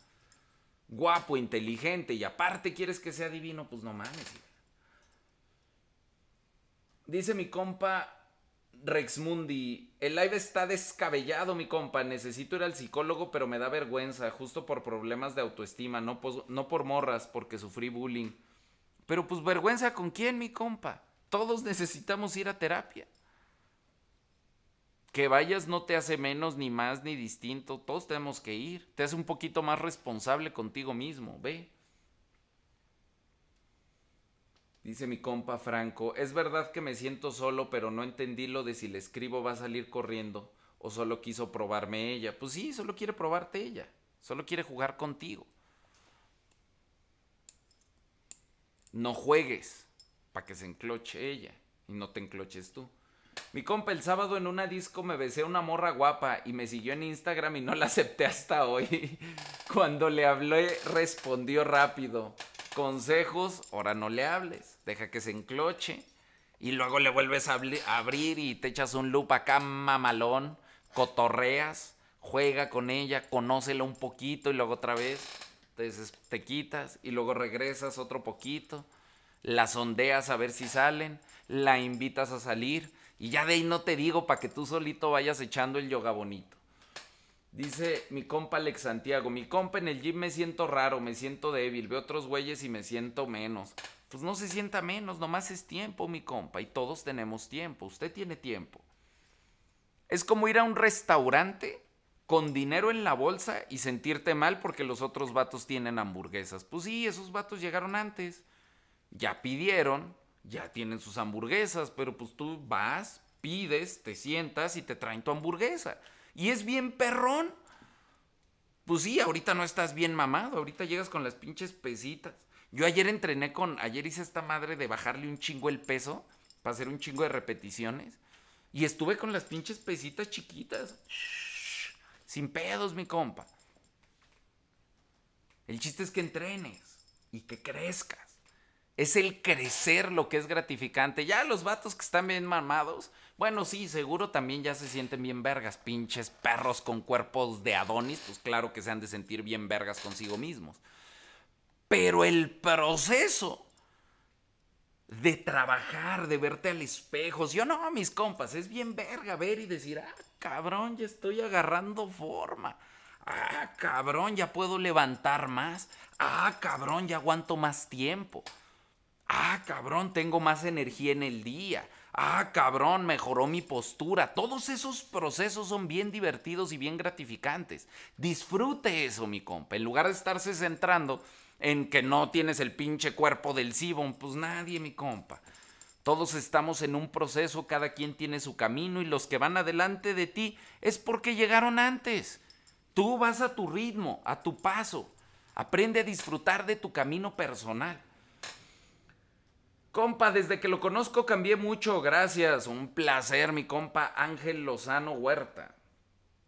Speaker 2: Guapo, inteligente y aparte quieres que sea divino, pues no mames. Dice mi compa Rexmundi, el live está descabellado, mi compa. Necesito ir al psicólogo, pero me da vergüenza, justo por problemas de autoestima, no, no por morras, porque sufrí bullying. Pero pues vergüenza con quién, mi compa. Todos necesitamos ir a terapia. Que vayas no te hace menos, ni más, ni distinto. Todos tenemos que ir. Te hace un poquito más responsable contigo mismo, ve. Dice mi compa Franco, es verdad que me siento solo, pero no entendí lo de si le escribo va a salir corriendo o solo quiso probarme ella. Pues sí, solo quiere probarte ella, solo quiere jugar contigo. No juegues para que se encloche ella y no te encloches tú. Mi compa, el sábado en una disco me besé a una morra guapa y me siguió en Instagram y no la acepté hasta hoy. <laughs> Cuando le hablé respondió rápido consejos, ahora no le hables, deja que se encloche y luego le vuelves a abrir y te echas un loop acá mamalón, cotorreas, juega con ella, conócela un poquito y luego otra vez te, te quitas y luego regresas otro poquito, la sondeas a ver si salen, la invitas a salir y ya de ahí no te digo para que tú solito vayas echando el yoga bonito. Dice mi compa Alex Santiago, mi compa en el gym me siento raro, me siento débil, veo otros güeyes y me siento menos. Pues no se sienta menos, nomás es tiempo, mi compa, y todos tenemos tiempo, usted tiene tiempo. Es como ir a un restaurante con dinero en la bolsa y sentirte mal porque los otros vatos tienen hamburguesas. Pues sí, esos vatos llegaron antes. Ya pidieron, ya tienen sus hamburguesas, pero pues tú vas, pides, te sientas y te traen tu hamburguesa. Y es bien perrón. Pues sí, ahorita no estás bien mamado, ahorita llegas con las pinches pesitas. Yo ayer entrené con, ayer hice esta madre de bajarle un chingo el peso para hacer un chingo de repeticiones. Y estuve con las pinches pesitas chiquitas. Sin pedos, mi compa. El chiste es que entrenes y que crezcas. Es el crecer lo que es gratificante. Ya los vatos que están bien mamados, bueno, sí, seguro también ya se sienten bien vergas. Pinches perros con cuerpos de Adonis, pues claro que se han de sentir bien vergas consigo mismos. Pero el proceso de trabajar, de verte al espejo. Yo no, mis compas, es bien verga ver y decir, ah, cabrón, ya estoy agarrando forma. Ah, cabrón, ya puedo levantar más. Ah, cabrón, ya aguanto más tiempo. Ah, cabrón, tengo más energía en el día. Ah, cabrón, mejoró mi postura. Todos esos procesos son bien divertidos y bien gratificantes. Disfrute eso, mi compa. En lugar de estarse centrando en que no tienes el pinche cuerpo del Sibon, pues nadie, mi compa. Todos estamos en un proceso, cada quien tiene su camino y los que van adelante de ti es porque llegaron antes. Tú vas a tu ritmo, a tu paso. Aprende a disfrutar de tu camino personal. Compa, desde que lo conozco cambié mucho, gracias. Un placer, mi compa Ángel Lozano Huerta.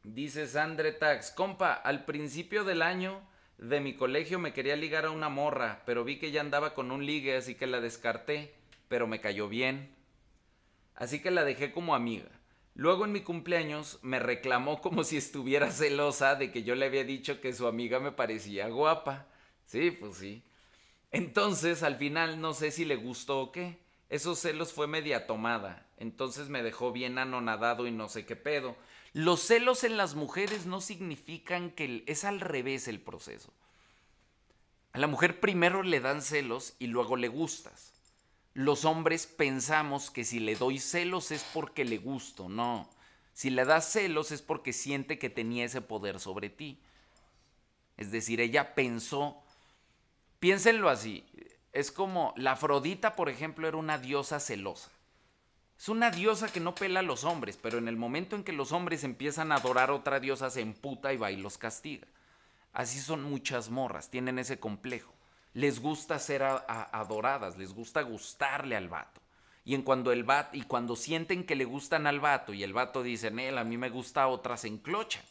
Speaker 2: Dice Sandre Tax, compa, al principio del año de mi colegio me quería ligar a una morra, pero vi que ya andaba con un ligue, así que la descarté, pero me cayó bien. Así que la dejé como amiga. Luego en mi cumpleaños me reclamó como si estuviera <laughs> celosa de que yo le había dicho que su amiga me parecía guapa. Sí, pues sí. Entonces al final no sé si le gustó o qué. Esos celos fue media tomada. Entonces me dejó bien anonadado y no sé qué pedo. Los celos en las mujeres no significan que es al revés el proceso. A la mujer primero le dan celos y luego le gustas. Los hombres pensamos que si le doy celos es porque le gusto, no. Si le das celos es porque siente que tenía ese poder sobre ti. Es decir, ella pensó, piénsenlo así, es como la Afrodita, por ejemplo, era una diosa celosa. Es una diosa que no pela a los hombres, pero en el momento en que los hombres empiezan a adorar a otra diosa se emputa y va y los castiga. Así son muchas morras, tienen ese complejo. Les gusta ser adoradas, les gusta gustarle al vato. Y en cuando el vato, y cuando sienten que le gustan al vato y el vato dice, él a mí me gusta otra, se enclochan.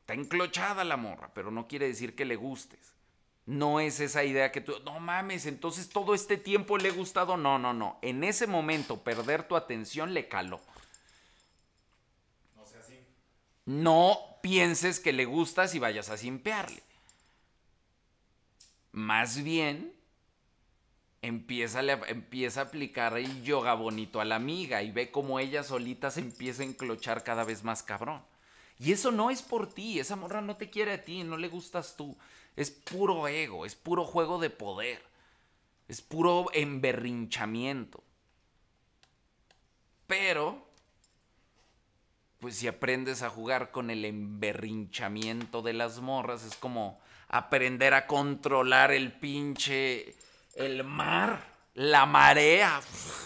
Speaker 2: Está enclochada la morra, pero no quiere decir que le gustes. No es esa idea que tú, no mames, entonces todo este tiempo le he gustado. No, no, no. En ese momento perder tu atención le caló. No sea así. No pienses que le gustas y vayas a simpearle. Más bien, empieza, empieza a aplicar el yoga bonito a la amiga y ve cómo ella solita se empieza a enclochar cada vez más cabrón. Y eso no es por ti, esa morra no te quiere a ti, no le gustas tú. Es puro ego, es puro juego de poder. Es puro emberrinchamiento. Pero, pues si aprendes a jugar con el emberrinchamiento de las morras, es como aprender a controlar el pinche, el mar, la marea.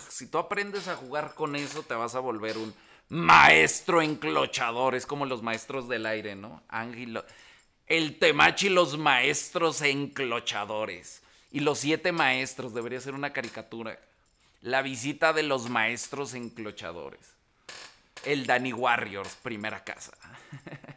Speaker 2: Si tú aprendes a jugar con eso, te vas a volver un maestro enclochador. Es como los maestros del aire, ¿no? Ángel el Temachi los maestros enclochadores. Y los siete maestros, debería ser una caricatura. La visita de los maestros enclochadores. El Danny Warriors, primera casa. <laughs>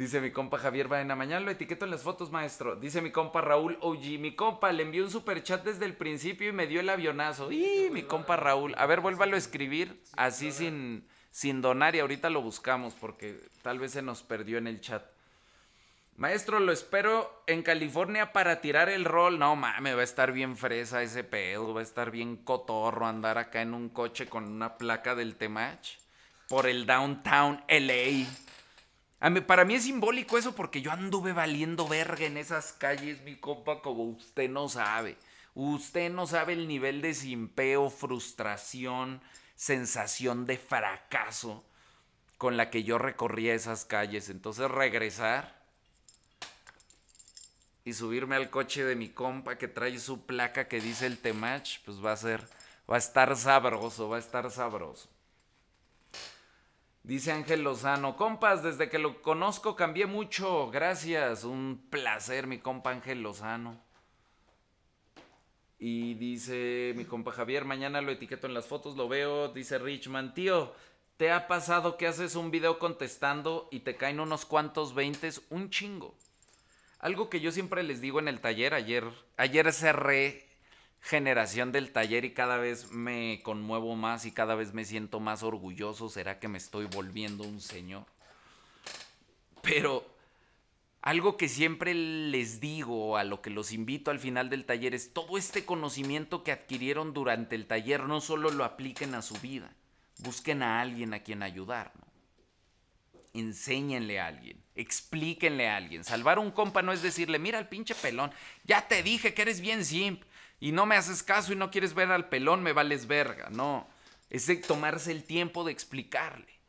Speaker 2: Dice mi compa Javier Baena, mañana lo etiqueto en las fotos, maestro. Dice mi compa Raúl OG, mi compa le envió un super chat desde el principio y me dio el avionazo. Y mi compa Raúl, a ver, vuélvalo a escribir así sin sin donar y ahorita lo buscamos porque tal vez se nos perdió en el chat. Maestro, lo espero en California para tirar el rol. No mames, va a estar bien fresa ese pedo, va a estar bien cotorro andar acá en un coche con una placa del Temach por el downtown LA. A mí, para mí es simbólico eso porque yo anduve valiendo verga en esas calles, mi compa, como usted no sabe. Usted no sabe el nivel de simpeo, frustración, sensación de fracaso con la que yo recorría esas calles. Entonces regresar y subirme al coche de mi compa que trae su placa que dice el Temach, pues va a ser, va a estar sabroso, va a estar sabroso. Dice Ángel Lozano, compas, desde que lo conozco cambié mucho, gracias, un placer mi compa Ángel Lozano. Y dice mi compa Javier, mañana lo etiqueto en las fotos, lo veo, dice Richman, tío, ¿te ha pasado que haces un video contestando y te caen unos cuantos veintes? Un chingo. Algo que yo siempre les digo en el taller, ayer, ayer cerré generación del taller y cada vez me conmuevo más y cada vez me siento más orgulloso. ¿Será que me estoy volviendo un señor? Pero algo que siempre les digo, a lo que los invito al final del taller, es todo este conocimiento que adquirieron durante el taller, no solo lo apliquen a su vida, busquen a alguien a quien ayudar, ¿no? Enséñenle a alguien, explíquenle a alguien. Salvar un compa no es decirle, mira al pinche pelón, ya te dije que eres bien simp y no me haces caso y no quieres ver al pelón, me vales verga. No, es de tomarse el tiempo de explicarle.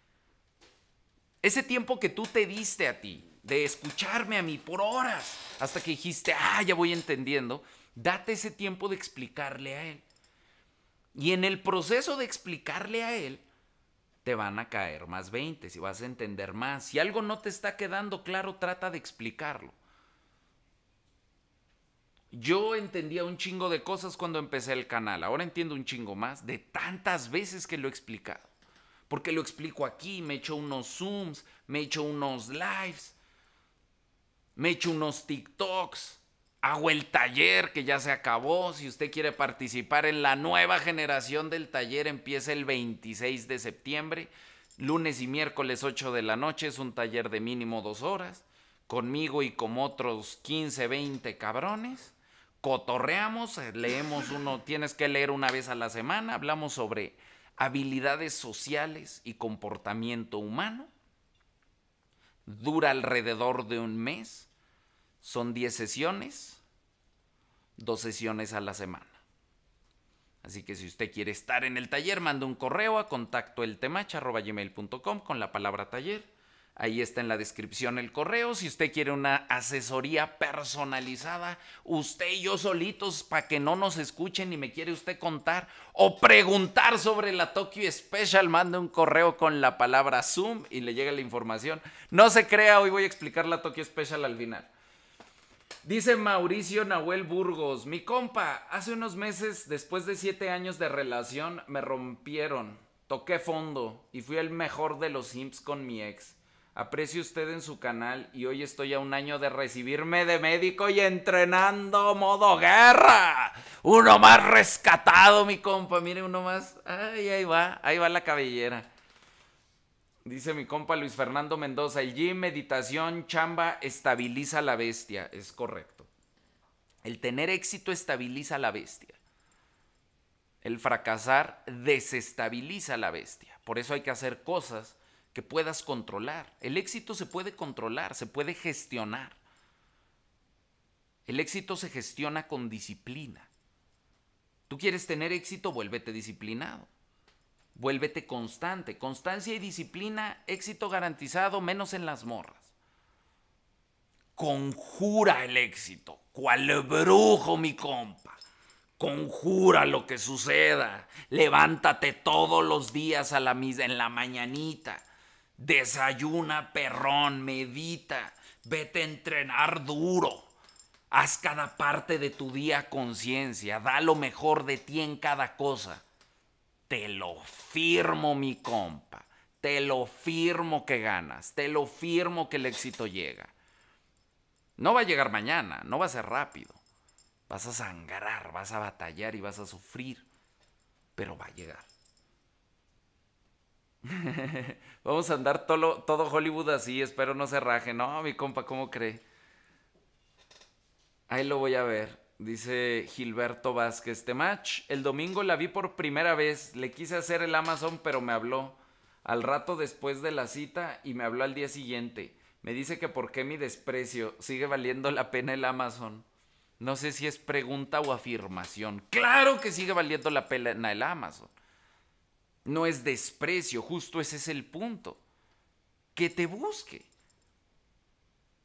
Speaker 2: Ese tiempo que tú te diste a ti, de escucharme a mí por horas, hasta que dijiste, ah, ya voy entendiendo, date ese tiempo de explicarle a él. Y en el proceso de explicarle a él, te van a caer más 20, si vas a entender más. Si algo no te está quedando claro, trata de explicarlo. Yo entendía un chingo de cosas cuando empecé el canal, ahora entiendo un chingo más de tantas veces que lo he explicado. Porque lo explico aquí, me echo unos zooms, me echo unos lives, me echo unos TikToks, hago el taller que ya se acabó. Si usted quiere participar en la nueva generación del taller, empieza el 26 de septiembre, lunes y miércoles 8 de la noche. Es un taller de mínimo dos horas, conmigo y con otros 15, 20 cabrones. Cotorreamos, eh, leemos uno, tienes que leer una vez a la semana, hablamos sobre habilidades sociales y comportamiento humano dura alrededor de un mes. Son 10 sesiones, dos sesiones a la semana. Así que si usted quiere estar en el taller, mande un correo a contacto con la palabra taller Ahí está en la descripción el correo. Si usted quiere una asesoría personalizada, usted y yo solitos, para que no nos escuchen y me quiere usted contar o preguntar sobre la Tokyo Special, mande un correo con la palabra Zoom y le llega la información. No se crea, hoy voy a explicar la Tokyo Special al final. Dice Mauricio Nahuel Burgos, mi compa, hace unos meses, después de siete años de relación, me rompieron, toqué fondo y fui el mejor de los simps con mi ex. Aprecio usted en su canal y hoy estoy a un año de recibirme de médico y entrenando modo guerra. Uno más rescatado, mi compa. Mire, uno más. Ay, ahí va, ahí va la cabellera. Dice mi compa Luis Fernando Mendoza, el gym, meditación, chamba, estabiliza la bestia. Es correcto. El tener éxito estabiliza la bestia. El fracasar desestabiliza la bestia. Por eso hay que hacer cosas que puedas controlar. El éxito se puede controlar, se puede gestionar. El éxito se gestiona con disciplina. Tú quieres tener éxito, vuélvete disciplinado. Vuélvete constante. Constancia y disciplina, éxito garantizado, menos en las morras. Conjura el éxito. Cual brujo, mi compa. Conjura lo que suceda. Levántate todos los días a la en la mañanita Desayuna, perrón, medita, vete a entrenar duro. Haz cada parte de tu día conciencia, da lo mejor de ti en cada cosa. Te lo firmo, mi compa. Te lo firmo que ganas. Te lo firmo que el éxito llega. No va a llegar mañana, no va a ser rápido. Vas a sangrar, vas a batallar y vas a sufrir. Pero va a llegar. <laughs> Vamos a andar todo, todo Hollywood así, espero no se raje. No, mi compa, ¿cómo cree? Ahí lo voy a ver. Dice Gilberto Vázquez, match. El domingo la vi por primera vez. Le quise hacer el Amazon, pero me habló. Al rato después de la cita y me habló al día siguiente. Me dice que por qué mi desprecio. Sigue valiendo la pena el Amazon. No sé si es pregunta o afirmación. Claro que sigue valiendo la pena el Amazon. No es desprecio, justo ese es el punto. Que te busque.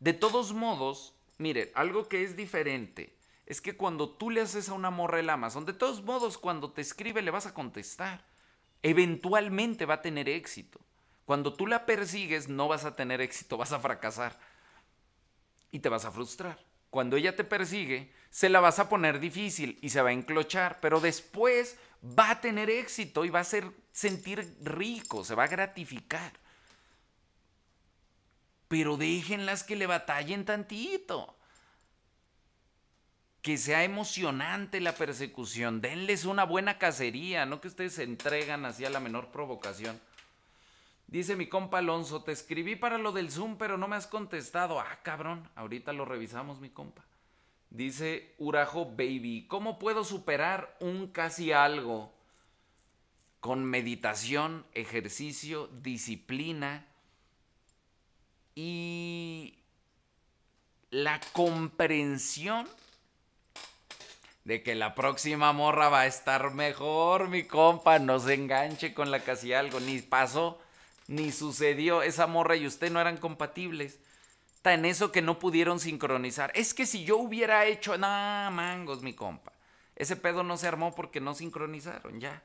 Speaker 2: De todos modos, mire, algo que es diferente es que cuando tú le haces a una morra el Amazon, de todos modos, cuando te escribe le vas a contestar. Eventualmente va a tener éxito. Cuando tú la persigues no vas a tener éxito, vas a fracasar. Y te vas a frustrar. Cuando ella te persigue, se la vas a poner difícil y se va a enclochar, pero después va a tener éxito y va a hacer sentir rico, se va a gratificar. Pero déjenlas que le batallen tantito. Que sea emocionante la persecución. Denles una buena cacería, no que ustedes se entregan así a la menor provocación. Dice mi compa Alonso, te escribí para lo del Zoom, pero no me has contestado. Ah, cabrón, ahorita lo revisamos, mi compa. Dice Urajo Baby, ¿cómo puedo superar un casi algo? Con meditación, ejercicio, disciplina y la comprensión de que la próxima morra va a estar mejor, mi compa. No se enganche con la casi algo, ni pasó ni sucedió. Esa morra y usted no eran compatibles. Está en eso que no pudieron sincronizar. Es que si yo hubiera hecho, nada, mangos, mi compa. Ese pedo no se armó porque no sincronizaron, ya.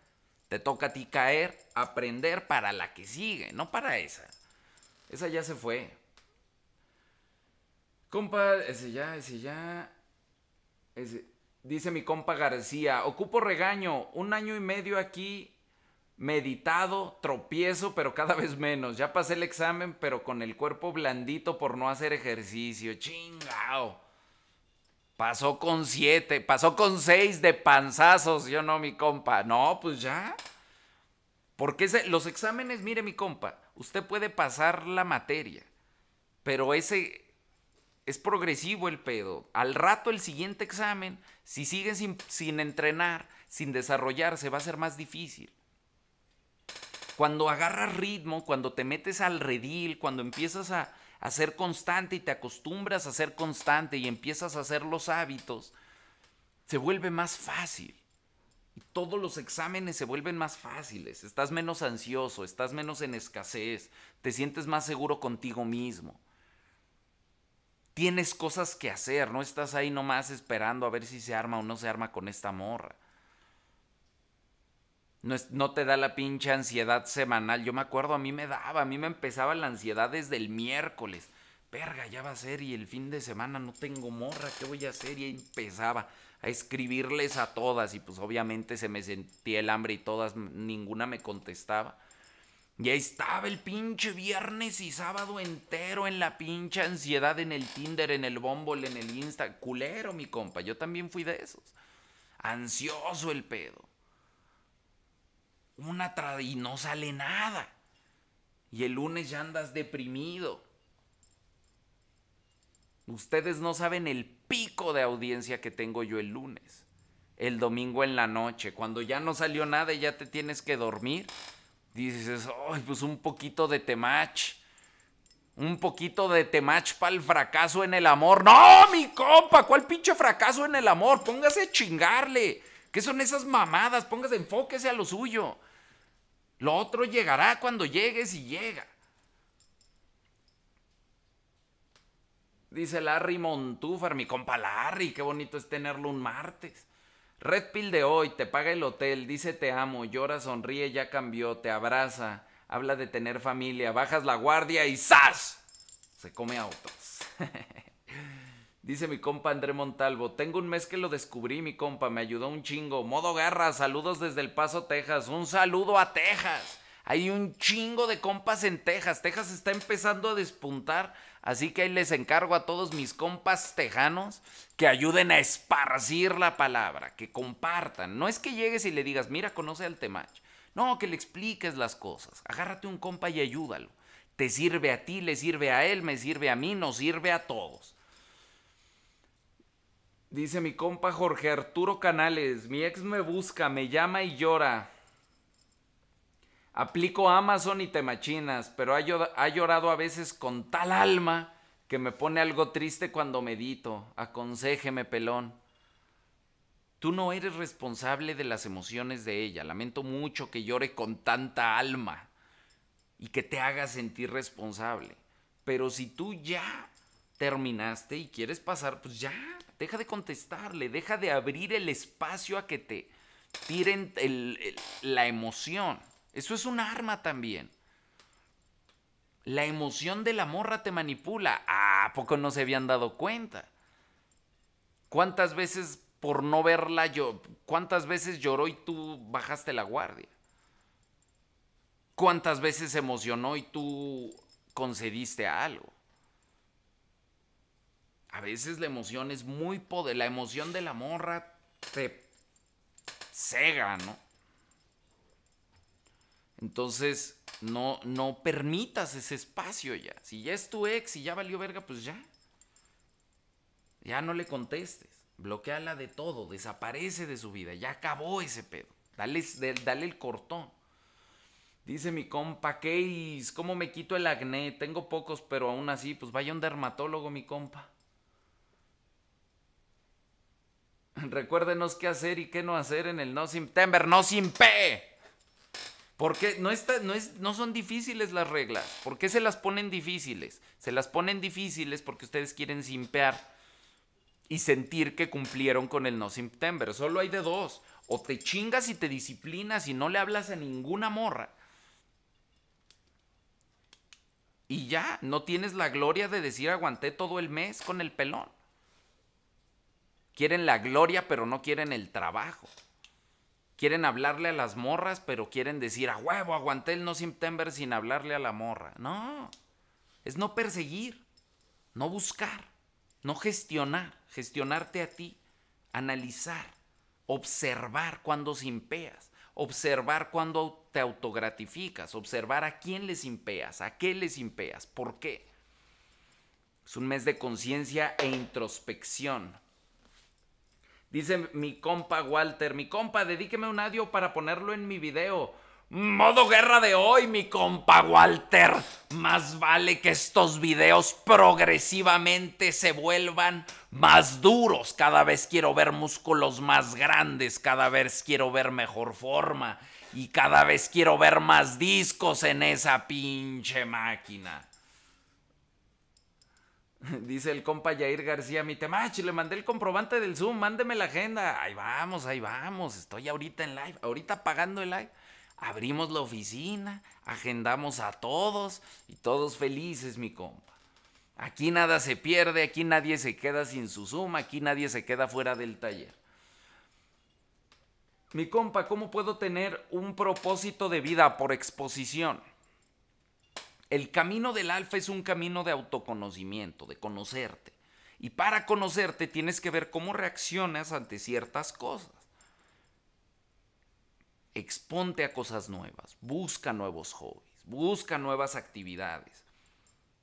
Speaker 2: Te toca a ti caer, aprender para la que sigue, no para esa. Esa ya se fue. Compa, ese ya, ese ya. Dice mi compa García, ocupo regaño, un año y medio aquí meditado, tropiezo, pero cada vez menos. Ya pasé el examen, pero con el cuerpo blandito por no hacer ejercicio. Chingao. Pasó con siete, pasó con seis de panzazos, yo no, mi compa. No, pues ya. Porque los exámenes, mire, mi compa, usted puede pasar la materia, pero ese es progresivo el pedo. Al rato el siguiente examen, si sigue sin, sin entrenar, sin desarrollarse, va a ser más difícil. Cuando agarras ritmo, cuando te metes al redil, cuando empiezas a, ser constante y te acostumbras a ser constante y empiezas a hacer los hábitos, se vuelve más fácil. Y todos los exámenes se vuelven más fáciles. Estás menos ansioso, estás menos en escasez, te sientes más seguro contigo mismo. Tienes cosas que hacer, no estás ahí nomás esperando a ver si se arma o no se arma con esta morra. No, te da la pinche ansiedad semanal. Yo me acuerdo, a mí me daba, a mí me empezaba la ansiedad desde el miércoles. Verga, ya va a ser y el fin de semana no tengo morra, ¿qué voy a hacer? Y empezaba a escribirles a todas y pues obviamente se me sentía el hambre y todas, ninguna me contestaba. Y ahí estaba el pinche viernes y sábado entero en la pinche ansiedad en el Tinder, en el Bumble, en el Insta. Culero, mi compa, yo también fui de esos. Ansioso el pedo una y no sale nada. Y el lunes ya andas deprimido. Ustedes no saben el pico de audiencia que tengo yo el lunes. El domingo en la noche, cuando ya no salió nada y ya te tienes que dormir, dices, ay, pues un poquito de temach. Un poquito de temach para el fracaso en el amor. No, mi compa, ¿cuál pinche fracaso en el amor? Póngase a chingarle. ¿Qué son esas mamadas? Póngase, enfóquese a lo suyo. Lo otro llegará cuando llegues y llega. Dice Larry Montúfar, mi compa Larry, qué bonito es tenerlo un martes. Red Pill de hoy, te paga el hotel, dice te amo, llora, sonríe, ya cambió, te abraza, habla de tener familia, bajas la guardia y ¡zas! Se come a otros. <laughs> Dice mi compa André Montalvo, tengo un mes que lo descubrí, mi compa, me ayudó un chingo. Modo garra, saludos desde El Paso, Texas. Un saludo a Texas. Hay un chingo de compas en Texas. Texas está empezando a despuntar. Así que ahí les encargo a todos mis compas tejanos que ayuden a esparcir la palabra, que compartan. No es que llegues y le digas, mira, conoce al Temach. No, que le expliques las cosas. Agárrate un compa y ayúdalo. Te sirve a ti, le sirve a él, me sirve a mí, nos sirve a todos. Dice mi compa Jorge Arturo Canales, mi ex me busca, me llama y llora. Aplico Amazon y temachinas, pero ha, llorado a veces con tal alma que me pone algo triste cuando medito. Aconsejeme, pelón. Tú no eres responsable de las emociones de ella. Lamento mucho que llore con tanta alma y que te haga sentir responsable. Pero si tú ya terminaste y quieres pasar, pues ya, deja de contestarle, deja de abrir el espacio a que te tiren la emoción. Eso es un arma también. La emoción de la morra te manipula. Ah, ¿a poco no se habían dado cuenta? ¿Cuántas veces por no verla yo, cuántas veces lloró y tú bajaste la guardia? ¿Cuántas veces se emocionó y tú concediste a algo? A veces la emoción es muy poder, la emoción de la morra te cega, ¿no? Entonces, no, no permitas ese espacio ya. Si ya es tu ex y ya valió verga, pues ya. Ya no le contestes. Bloqueala de todo. Desaparece de su vida. Ya acabó ese pedo. Dale, dale el cortón. Dice mi compa Case, ¿cómo me quito el acné? Tengo pocos, pero aún así, pues vaya un dermatólogo, mi compa. Recuérdenos qué hacer y qué no hacer en el No September, no sin. Porque no, está, no, es, no son difíciles las reglas. ¿Por qué se las ponen difíciles? Se las ponen difíciles porque ustedes quieren simpear y sentir que cumplieron con el no September. Solo hay de dos. O te chingas y te disciplinas y no le hablas a ninguna morra. Y ya, no tienes la gloria de decir aguanté todo el mes con el pelón. Quieren la gloria, pero no quieren el trabajo. Quieren hablarle a las morras, pero quieren decir, a huevo, aguanté el no September sin hablarle a la morra. No, es no perseguir, no buscar, no gestionar, gestionarte a ti, analizar, observar cuando simpeas, observar cuando te autogratificas, observar a quién les simpeas, a qué les simpeas, por qué. Es un mes de conciencia e introspección. Dice mi compa Walter, mi compa, dedíqueme un audio para ponerlo en mi video. Modo guerra de hoy, mi compa Walter. Más vale que estos videos progresivamente se vuelvan más duros. Cada vez quiero ver músculos más grandes, cada vez quiero ver mejor forma y cada vez quiero ver más discos en esa pinche máquina. <laughs> Dice el compa Yair García, mi temachi, le mandé el comprobante del Zoom, mándeme la agenda. Ahí vamos, ahí vamos, estoy ahorita en live, ahorita pagando el live. Abrimos la oficina, agendamos a todos y todos felices, mi compa. Aquí nada se pierde, aquí nadie se queda sin su Zoom, aquí nadie se queda fuera del taller. Mi compa, ¿cómo puedo tener un propósito de vida por exposición? El camino del alfa es un camino de autoconocimiento, de conocerte. Y para conocerte tienes que ver cómo reaccionas ante ciertas cosas. Exponte a cosas nuevas, busca nuevos hobbies, busca nuevas actividades.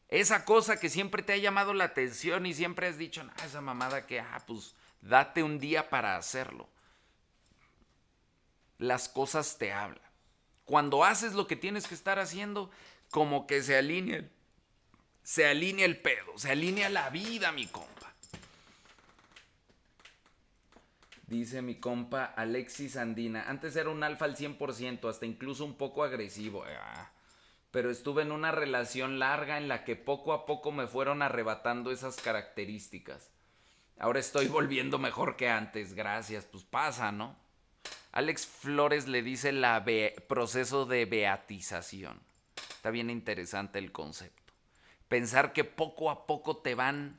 Speaker 2: Esa cosa que siempre te ha llamado la atención y siempre has dicho, ah, esa mamada que, ah, pues date un día para hacerlo. Las cosas te hablan. Cuando haces lo que tienes que estar haciendo, como que se alinea, se alinea el pedo, se alinea la vida, mi compa. Dice mi compa Alexis Andina, antes era un alfa al 100%, hasta incluso un poco agresivo. Ah, pero estuve en una relación larga en la que poco a poco me fueron arrebatando esas características. Ahora estoy <laughs> volviendo mejor que antes, gracias, pues pasa, ¿no? Alex Flores le dice la proceso de beatización. Está bien interesante el concepto. Pensar que poco a poco te van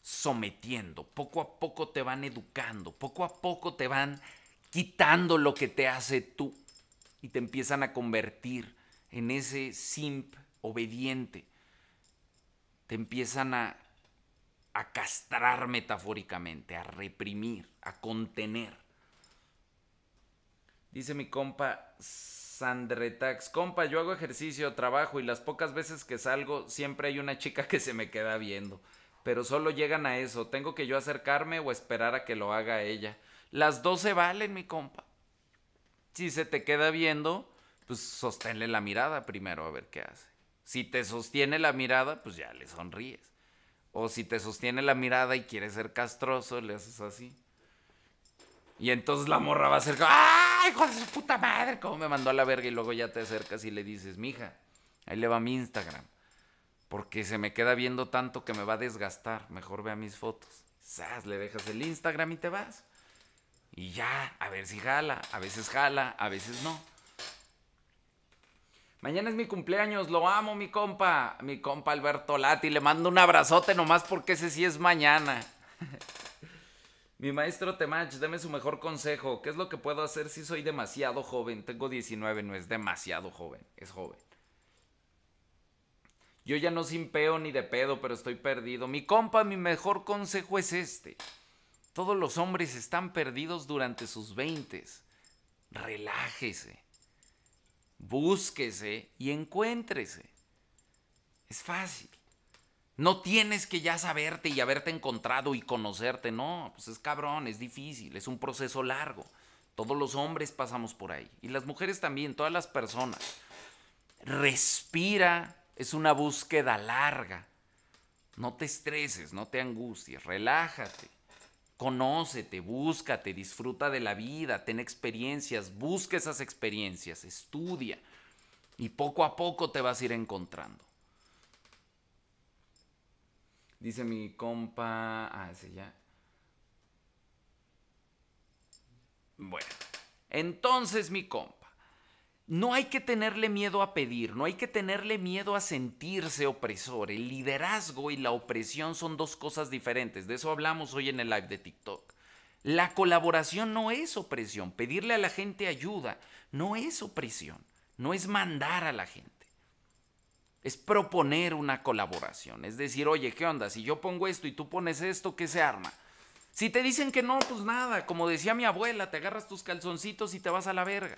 Speaker 2: sometiendo, poco a poco te van educando, poco a poco te van quitando lo que te hace tú y te empiezan a convertir en ese simp obediente. Te empiezan a, a castrar metafóricamente, a reprimir, a contener. Dice mi compa Sandretax, compa, yo hago ejercicio, trabajo y las pocas veces que salgo siempre hay una chica que se me queda viendo. Pero solo llegan a eso, tengo que yo acercarme o esperar a que lo haga ella. Las dos se valen, mi compa. Si se te queda viendo, pues sosténle la mirada primero a ver qué hace. Si te sostiene la mirada, pues ya le sonríes. O si te sostiene la mirada y quiere ser castroso, le haces así. Y entonces la morra va a ser, ¡ay, hijo de su puta madre! ¿Cómo me mandó a la verga? Y luego ya te acercas y le dices, mija, ahí le va mi Instagram. Porque se me queda viendo tanto que me va a desgastar. Mejor vea mis fotos. ¡Sas! Le dejas el Instagram y te vas. Y ya, a ver si jala. A veces jala, a veces no. Mañana es mi cumpleaños, lo amo, mi compa. Mi compa Alberto Lati. Le mando un abrazote nomás porque ese sí es mañana. <laughs> mi maestro Temach, deme su mejor consejo. ¿Qué es lo que puedo hacer si soy demasiado joven? Tengo 19, no es demasiado joven, es joven. Yo ya no simpeo ni de pedo, pero estoy perdido. Mi compa, mi mejor consejo es este. Todos los hombres están perdidos durante sus veintes. Relájese. Búsquese y encuéntrese. Es fácil. No tienes que ya saberte y haberte encontrado y conocerte. No, pues es cabrón, es difícil, es un proceso largo. Todos los hombres pasamos por ahí. Y las mujeres también, todas las personas. Respira. Es una búsqueda larga. No te estreses, no te angusties, relájate. Conócete, búscate, disfruta de la vida, ten experiencias, busca esas experiencias, estudia y poco a poco te vas a ir encontrando. Dice mi compa, ah, ese ya. Bueno, entonces mi compa, no hay que tenerle miedo a pedir, no hay que tenerle miedo a sentirse opresor. El liderazgo y la opresión son dos cosas diferentes. De eso hablamos hoy en el live de TikTok. La colaboración no es opresión. Pedirle a la gente ayuda no es opresión. No es mandar a la gente. Es proponer una colaboración. Es decir, oye, ¿qué onda? Si yo pongo esto y tú pones esto, ¿qué se arma? Si te dicen que no, pues nada. Como decía mi abuela, te agarras tus calzoncitos y te vas a la verga.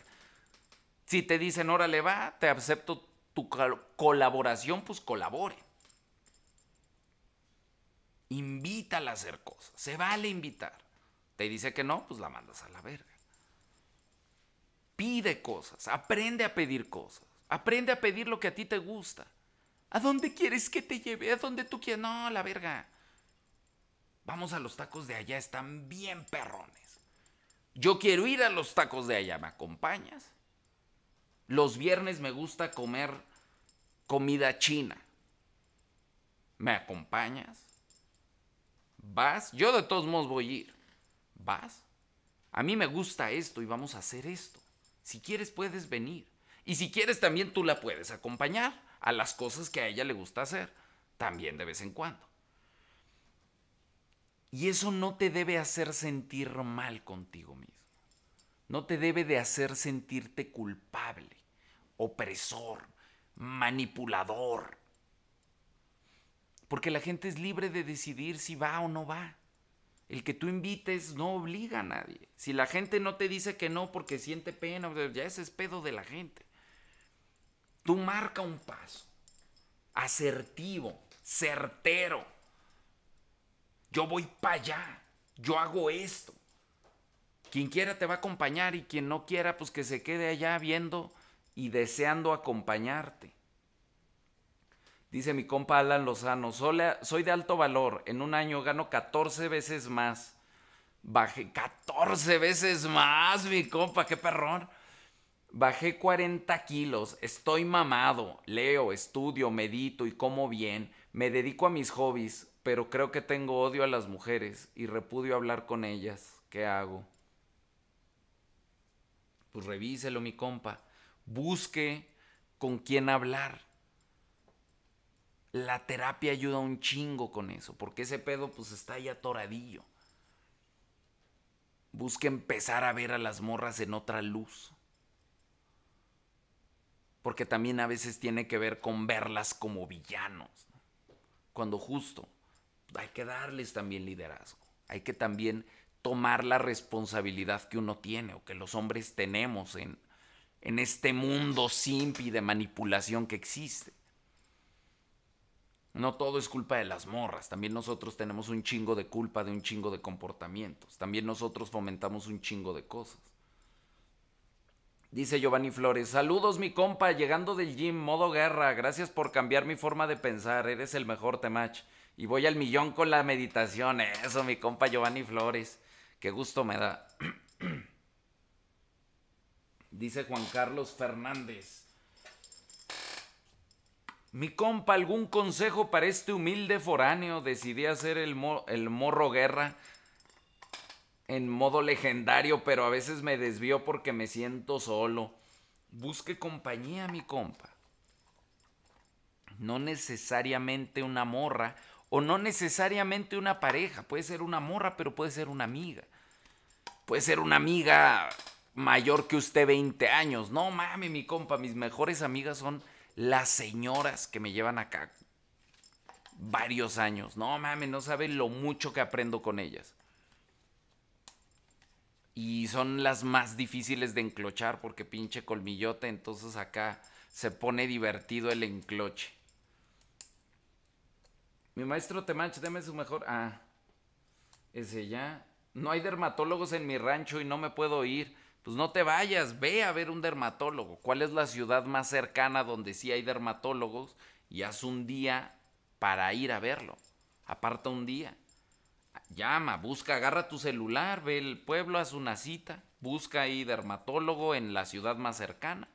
Speaker 2: Si te dicen, órale va, te acepto tu colaboración, pues colabore. Invítala a hacer cosas. Se vale invitar. Te dice que no, pues la mandas a la verga. Pide cosas. Aprende a pedir cosas. Aprende a pedir lo que a ti te gusta. ¿A dónde quieres que te lleve? ¿A dónde tú quieres? No, la verga. Vamos a los tacos de allá, están bien perrones. Yo quiero ir a los tacos de allá, ¿me acompañas? Los viernes me gusta comer comida china. ¿Me acompañas? ¿Vas? Yo de todos modos voy a ir. ¿Vas? A mí me gusta esto y vamos a hacer esto. Si quieres puedes venir. Y si quieres también tú la puedes acompañar a las cosas que a ella le gusta hacer. También de vez en cuando. Y eso no te debe hacer sentir mal contigo mismo. No te debe de hacer sentirte culpable opresor, manipulador. Porque la gente es libre de decidir si va o no va. El que tú invites no obliga a nadie. Si la gente no te dice que no porque siente pena, ya ese es pedo de la gente. Tú marca un paso. Asertivo, certero. Yo voy para allá. Yo hago esto. Quien quiera te va a acompañar y quien no quiera, pues que se quede allá viendo y deseando acompañarte. Dice mi compa Alan Lozano, soy de alto valor, en un año gano 14 veces más. Bajé 14 veces más, mi compa, qué perrón. Bajé 40 kilos, estoy mamado, leo, estudio, medito y como bien, me dedico a mis hobbies, pero creo que tengo odio a las mujeres y repudio hablar con ellas. ¿Qué hago? Pues revíselo, mi compa busque con quién hablar. La terapia ayuda un chingo con eso, porque ese pedo pues está ahí atoradillo. Busque empezar a ver a las morras en otra luz. Porque también a veces tiene que ver con verlas como villanos. Cuando justo hay que darles también liderazgo. Hay que también tomar la responsabilidad que uno tiene o que los hombres tenemos en en este mundo simple de manipulación que existe. No todo es culpa de las morras, también nosotros tenemos un chingo de culpa de un chingo de comportamientos, también nosotros fomentamos un chingo de cosas. Dice Giovanni Flores, saludos mi compa, llegando del gym, modo guerra, gracias por cambiar mi forma de pensar, eres el mejor temach. Y voy al millón con la meditación, eso mi compa Giovanni Flores, qué gusto me da. <clears throat> Dice Juan Carlos Fernández. Mi compa, ¿algún consejo para este humilde foráneo? Decidí hacer el, el morro guerra en modo legendario, pero a veces me desvío porque me siento solo. Busque compañía, mi compa. No necesariamente una morra o no necesariamente una pareja. Puede ser una morra, pero puede ser una amiga. Puede ser una amiga mayor que usted 20 años. No mames, mi compa, mis mejores amigas son las señoras que me llevan acá varios años. No mames, no saben lo mucho que aprendo con ellas. Y son las más difíciles de enclochar porque pinche colmillote, entonces acá se pone divertido el encloche. Mi maestro Temach, deme su mejor. Ah, ese ya. No hay dermatólogos en mi rancho y no me puedo ir pues no te vayas, ve a ver un dermatólogo. ¿Cuál es la ciudad más cercana donde sí hay dermatólogos? Y haz un día para ir a verlo. Aparta un día. Llama, busca, agarra tu celular, ve el pueblo, haz una cita, busca ahí dermatólogo en la ciudad más cercana.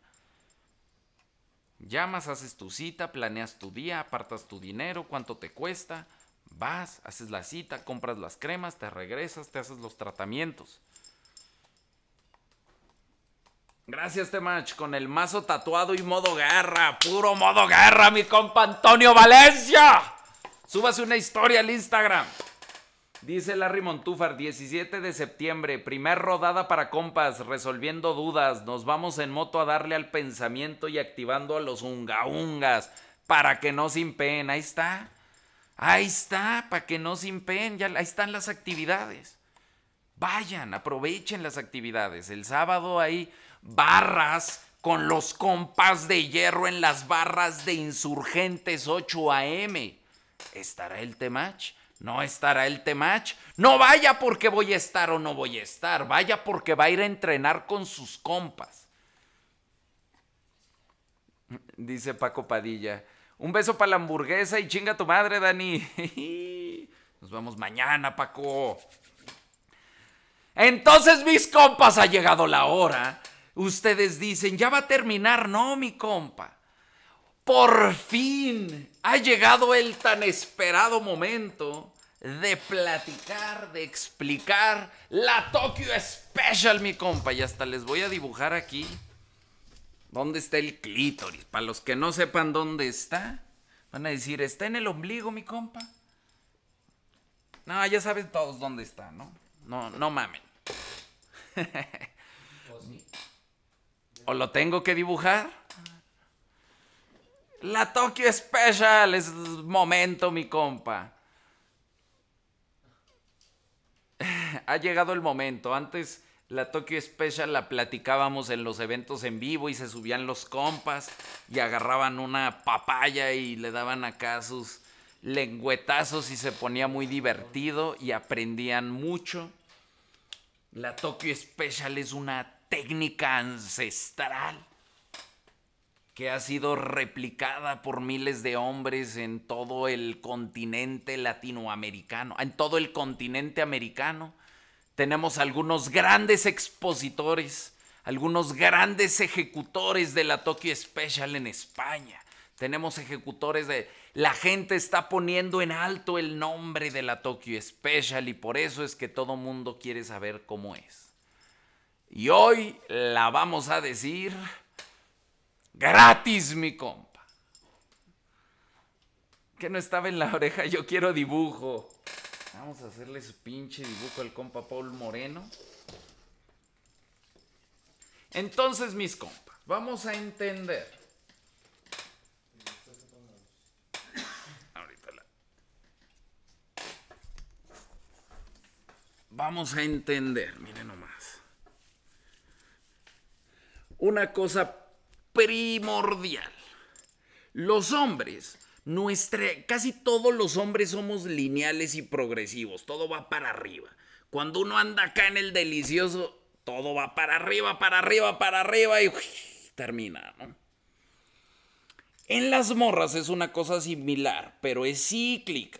Speaker 2: Llamas, haces tu cita, planeas tu día, apartas tu dinero, cuánto te cuesta, vas, haces la cita, compras las cremas, te regresas, te haces los tratamientos. Gracias, Temach, con el mazo tatuado y modo guerra. Puro modo guerra, mi compa Antonio Valencia. Súbase una historia al Instagram. Dice Larry Montúfar, 17 de septiembre, primer rodada para compas, resolviendo dudas. Nos vamos en moto a darle al pensamiento y activando a los ungaungas para que no se impeen. Ahí está. Ahí está, para que no se impeen. Ya, ahí están las actividades. Vayan, aprovechen las actividades. El sábado ahí barras con los compas de hierro en las barras de Insurgentes 8 AM. ¿Estará el Temach? ¿No estará el Temach? No vaya porque voy a estar o no voy a estar. Vaya porque va a ir a entrenar con sus compas. Dice Paco Padilla. Un beso para la hamburguesa y chinga tu madre, Dani. <laughs> Nos vemos mañana, Paco. Entonces, mis compas, ha llegado la hora Ustedes dicen, ya va a terminar. No, mi compa. Por fin ha llegado el tan esperado momento de platicar, de explicar la Tokyo Special, mi compa. Y hasta les voy a dibujar aquí dónde está el clítoris. Para los que no sepan dónde está, van a decir, ¿está en el ombligo, mi compa? No, ya saben todos dónde está, ¿no? No, no mamen. <laughs> ¿O lo tengo que dibujar? La Tokyo Special es momento, mi compa. Ha llegado el momento. Antes la Tokyo Special la platicábamos en los eventos en vivo y se subían los compas y agarraban una papaya y le daban acá sus lengüetazos y se ponía muy divertido y aprendían mucho. La Tokyo Special es una técnica ancestral que ha sido replicada por miles de hombres en todo el continente latinoamericano, en todo el continente americano. Tenemos algunos grandes expositores, algunos grandes ejecutores de la Tokyo Special en España. Tenemos ejecutores de... La gente está poniendo en alto el nombre de la Tokyo Special y por eso es que todo mundo quiere saber cómo es. Y hoy la vamos a decir gratis, mi compa. Que no estaba en la oreja, yo quiero dibujo. Vamos a hacerle su pinche dibujo al compa Paul Moreno. Entonces, mis compas, vamos a entender. Ahorita la... Vamos a entender, miren nomás una cosa primordial. Los hombres, nuestra, casi todos los hombres somos lineales y progresivos, todo va para arriba. Cuando uno anda acá en el delicioso, todo va para arriba, para arriba, para arriba y termina. En las morras es una cosa similar, pero es cíclica.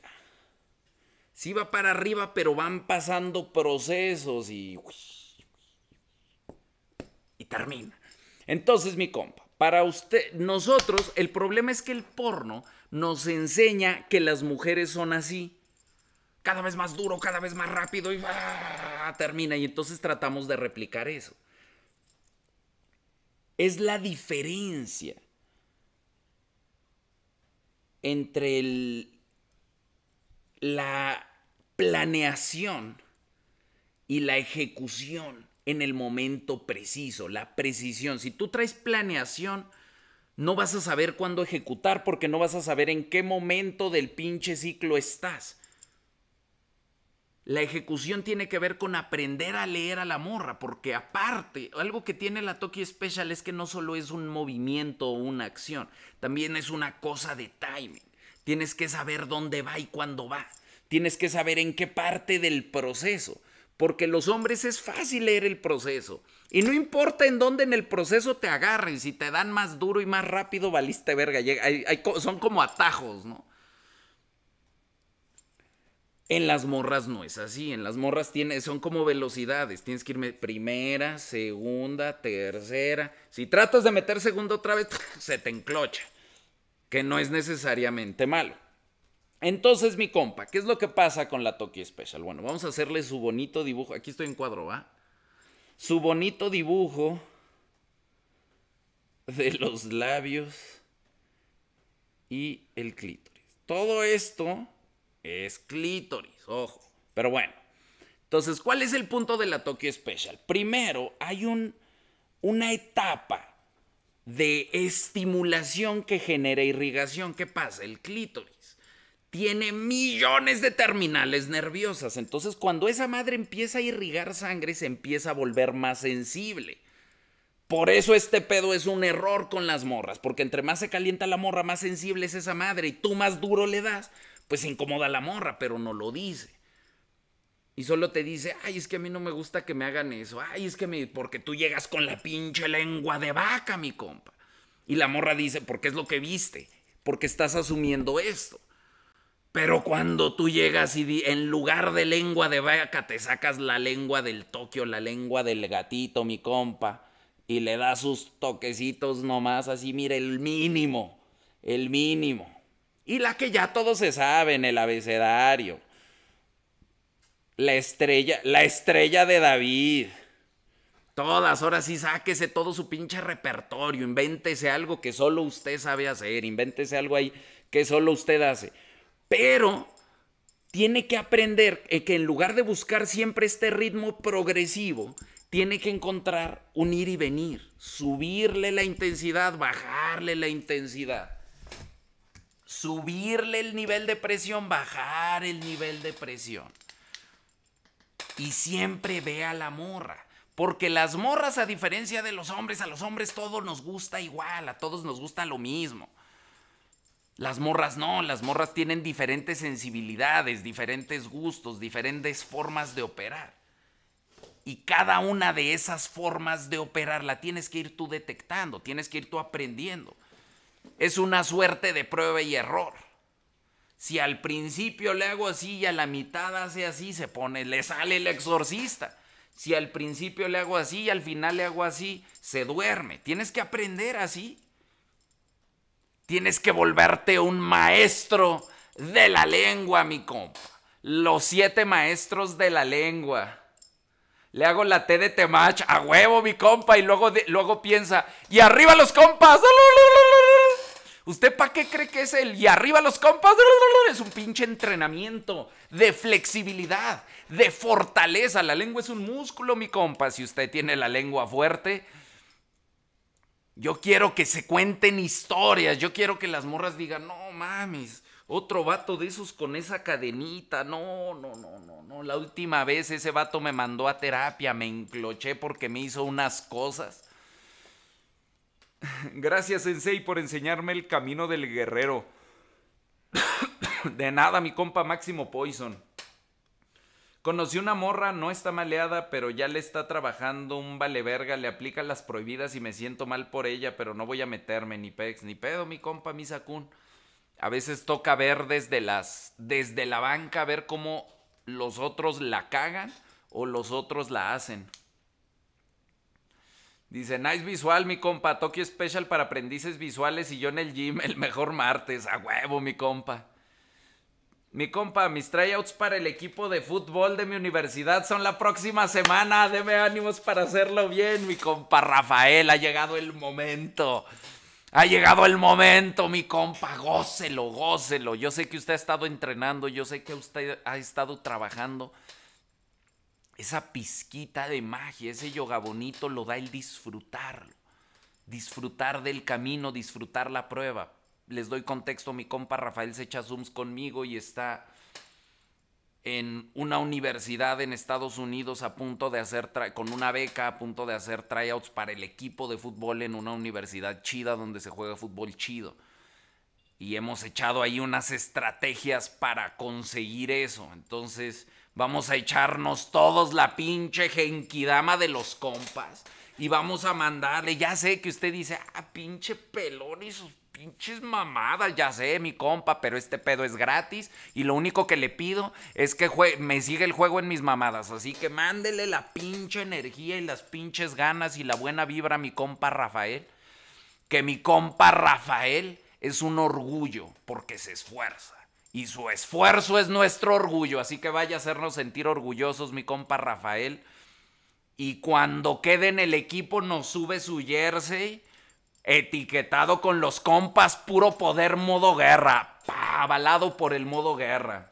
Speaker 2: Sí va para arriba, pero van pasando procesos y termina. Entonces, mi compa, para usted, nosotros, el problema es que el porno nos enseña que las mujeres son así. Cada vez más duro, cada vez más rápido y termina. Y entonces tratamos de replicar eso. Es la diferencia entre la planeación y la ejecución en el momento preciso, la precisión. Si tú traes planeación, no vas a saber cuándo ejecutar porque no vas a saber en qué momento del pinche ciclo estás. La ejecución tiene que ver con aprender a leer a la morra, porque aparte, algo que tiene la Tokyo Special es que no solo es un movimiento o una acción, también es una cosa de timing. Tienes que saber dónde va y cuándo va. Tienes que saber en qué parte del proceso. Porque los hombres es fácil leer el proceso. Y no importa en dónde en el proceso te agarren, si te dan más duro y más rápido, valiste verga. son como atajos, ¿no? En las morras no es así. En las morras tiene, son como velocidades. Tienes que irme primera, segunda, tercera. Si tratas de meter segunda otra vez, <laughs> se te enclocha. Que no es necesariamente malo. Entonces, mi compa, ¿qué es lo que pasa con la Toki Special? Bueno, vamos a hacerle su bonito dibujo. Aquí estoy en cuadro, ¿va? Su bonito dibujo de los labios y el clítoris. Todo esto es clítoris, ojo. Pero bueno, entonces, ¿cuál es el punto de la Tokyo Special? Primero, hay un, una etapa de estimulación que genera irrigación. ¿Qué pasa? El clítoris tiene millones de terminales nerviosas. Entonces, cuando esa madre empieza a irrigar sangre, se empieza a volver más sensible. Por eso este pedo es un error con las morras, porque entre más se calienta la morra, más sensible es esa madre y tú más duro le das, pues incomoda a la morra, pero no lo dice. Y solo te dice, ay, es que a mí no me gusta que me hagan eso, ay, es que me... porque tú llegas con la pinche lengua de vaca, mi compa. Y la morra dice, porque es lo que viste, porque estás asumiendo esto. Pero cuando tú llegas y en lugar de lengua de vaca te sacas la lengua del Tokio, la lengua del gatito, mi compa, y le das sus toquecitos nomás así, mire, el mínimo, el mínimo. Y la que ya todos se saben, el abecedario. La estrella, la estrella de David. Todas, ahora sí sáquese todo su pinche repertorio, invéntese algo que solo usted sabe hacer, invéntese algo ahí que solo usted hace. Pero tiene que aprender que en lugar de buscar siempre este ritmo progresivo, tiene que encontrar un ir y venir, subirle la intensidad, bajarle la intensidad, subirle el nivel de presión, bajar el nivel de presión. Y siempre ve a la morra. Porque las morras, a diferencia de los hombres, a los hombres todo nos gusta igual, a todos nos gusta lo mismo. Las morras no, las morras tienen diferentes sensibilidades, diferentes gustos, diferentes formas de operar. Y cada una de esas formas de operar la tienes que ir tú detectando, tienes que ir tú aprendiendo. Es una suerte de prueba y error. Si al principio le hago así y a la mitad hace así, se pone, le sale el exorcista. Si al principio le hago así y al final le hago así, se duerme. Tienes que aprender así. Tienes que volverte un maestro de la lengua, mi compa. Los siete maestros de la lengua. Le hago la T de Temach a huevo, mi compa, y luego, luego piensa, y arriba los compas. ¿Usted para qué cree que es el y arriba los compas? Es un pinche entrenamiento de flexibilidad, de fortaleza. La lengua es un músculo, mi compa. Si usted tiene la lengua fuerte, yo quiero que se cuenten historias. Yo quiero que las morras digan, no mames, otro vato de esos con esa cadenita. No, no, no, no, no. La última vez ese vato me mandó a terapia, me encloché porque me hizo unas cosas. <laughs> Gracias, Sensei, por enseñarme el camino del guerrero. <coughs> De nada, mi compa Máximo Poison. Conocí una morra, no está maleada, pero ya le está trabajando un vale verga, le aplica las prohibidas y me siento mal por ella, pero no voy a meterme ni pex, ni pedo, mi compa, mi sacún. A veces toca ver desde las desde la banca ver cómo los otros la cagan o los otros la hacen. Dice, nice visual, mi compa. Tokyo Special para aprendices visuales y yo en el gym el mejor martes. A huevo, mi compa. Mi compa, mis tryouts para el equipo de fútbol de mi universidad son la próxima semana. Deme ánimos para hacerlo bien, mi compa Rafael. Ha llegado el momento. Ha llegado el momento, mi compa. Gócelo, gócelo. Yo sé que usted ha estado entrenando, yo sé que usted ha estado trabajando esa pizquita de magia, ese yoga bonito lo da el disfrutarlo. Disfrutar del camino, disfrutar la prueba. Les doy contexto, mi compa Rafael se echa zooms conmigo y está en una universidad en Estados Unidos a punto de hacer, con una beca, a punto de hacer tryouts para el equipo de fútbol en una universidad chida donde se juega fútbol chido. Y hemos echado ahí unas estrategias para conseguir eso. Entonces, Vamos a echarnos todos la pinche genkidama de los compas. Y vamos a mandarle. Ya sé que usted dice, ah, pinche pelón y sus pinches mamadas. Ya sé, mi compa, pero este pedo es gratis. Y lo único que le pido es que me siga el juego en mis mamadas. Así que mándele la pinche energía y las pinches ganas y la buena vibra a mi compa Rafael. Que mi compa Rafael es un orgullo porque se esfuerza y su esfuerzo es nuestro orgullo, así que vaya a hacernos sentir orgullosos mi compa Rafael. Y cuando quede en el equipo nos sube su jersey etiquetado con los compas puro poder modo guerra, avalado por el modo guerra.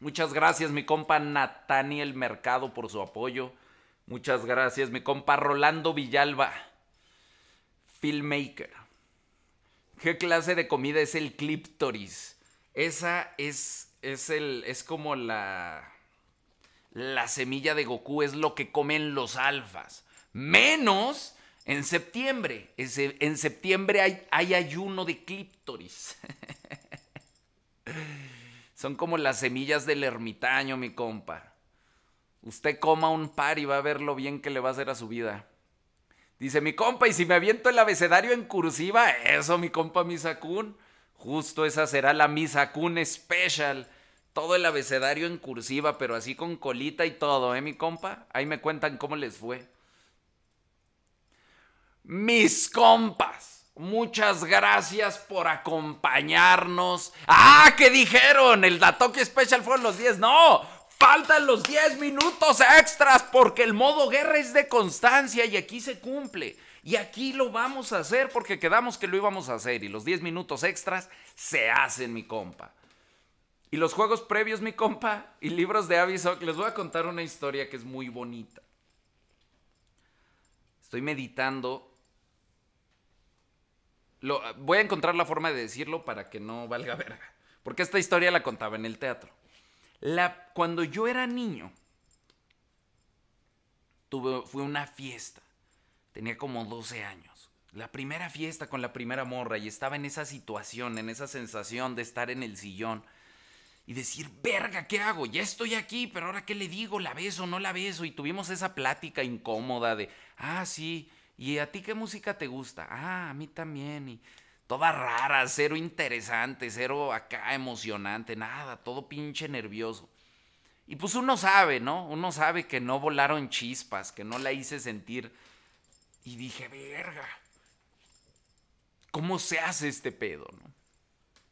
Speaker 2: Muchas gracias mi compa Nathaniel Mercado por su apoyo. Muchas gracias mi compa Rolando Villalba, filmmaker. ¿Qué clase de comida es el Cliptoris? Esa es, es, el, es como la, la semilla de Goku, es lo que comen los alfas. Menos en septiembre. En septiembre hay, ayuno de clíptoris. <laughs> Son como las semillas del ermitaño, mi compa. Usted coma un par y va a ver lo bien que le va a hacer a su vida. Dice mi compa, y si me aviento el abecedario en cursiva, eso, mi compa Misakun. Justo esa será la Misa Kun Special. Todo el abecedario en cursiva, pero así con colita y todo, ¿eh, mi compa? Ahí me cuentan cómo les fue. Mis compas, muchas gracias por acompañarnos. ¡Ah! ¿Qué dijeron? El Datoque Special fueron los 10. ¡No! Faltan los 10 minutos extras porque el modo guerra es de constancia y aquí se cumple. Y aquí lo vamos a hacer porque quedamos que lo íbamos a hacer. Y los 10 minutos extras se hacen, mi compa. Y los juegos previos, mi compa, y libros de aviso, les voy a contar una historia que es muy bonita. Estoy meditando. Voy a encontrar la forma de decirlo para que no valga verga. Porque esta historia la contaba en el teatro. La, cuando yo era niño, tuve, fue una fiesta Tenía como 12 años. La primera fiesta con la primera morra y estaba en esa situación, en esa sensación de estar en el sillón y decir, verga, ¿qué hago? Ya estoy aquí, pero ahora ¿qué le digo? ¿La beso no la beso? Y tuvimos esa plática incómoda de, ah, sí, ¿y a ti qué música te gusta? Ah, a mí también. Y toda rara, cero interesante, cero acá emocionante, nada, todo pinche nervioso. Y pues uno sabe, ¿no? Uno sabe que no volaron chispas, que no la hice sentir y dije, verga, ¿cómo se hace este pedo? No?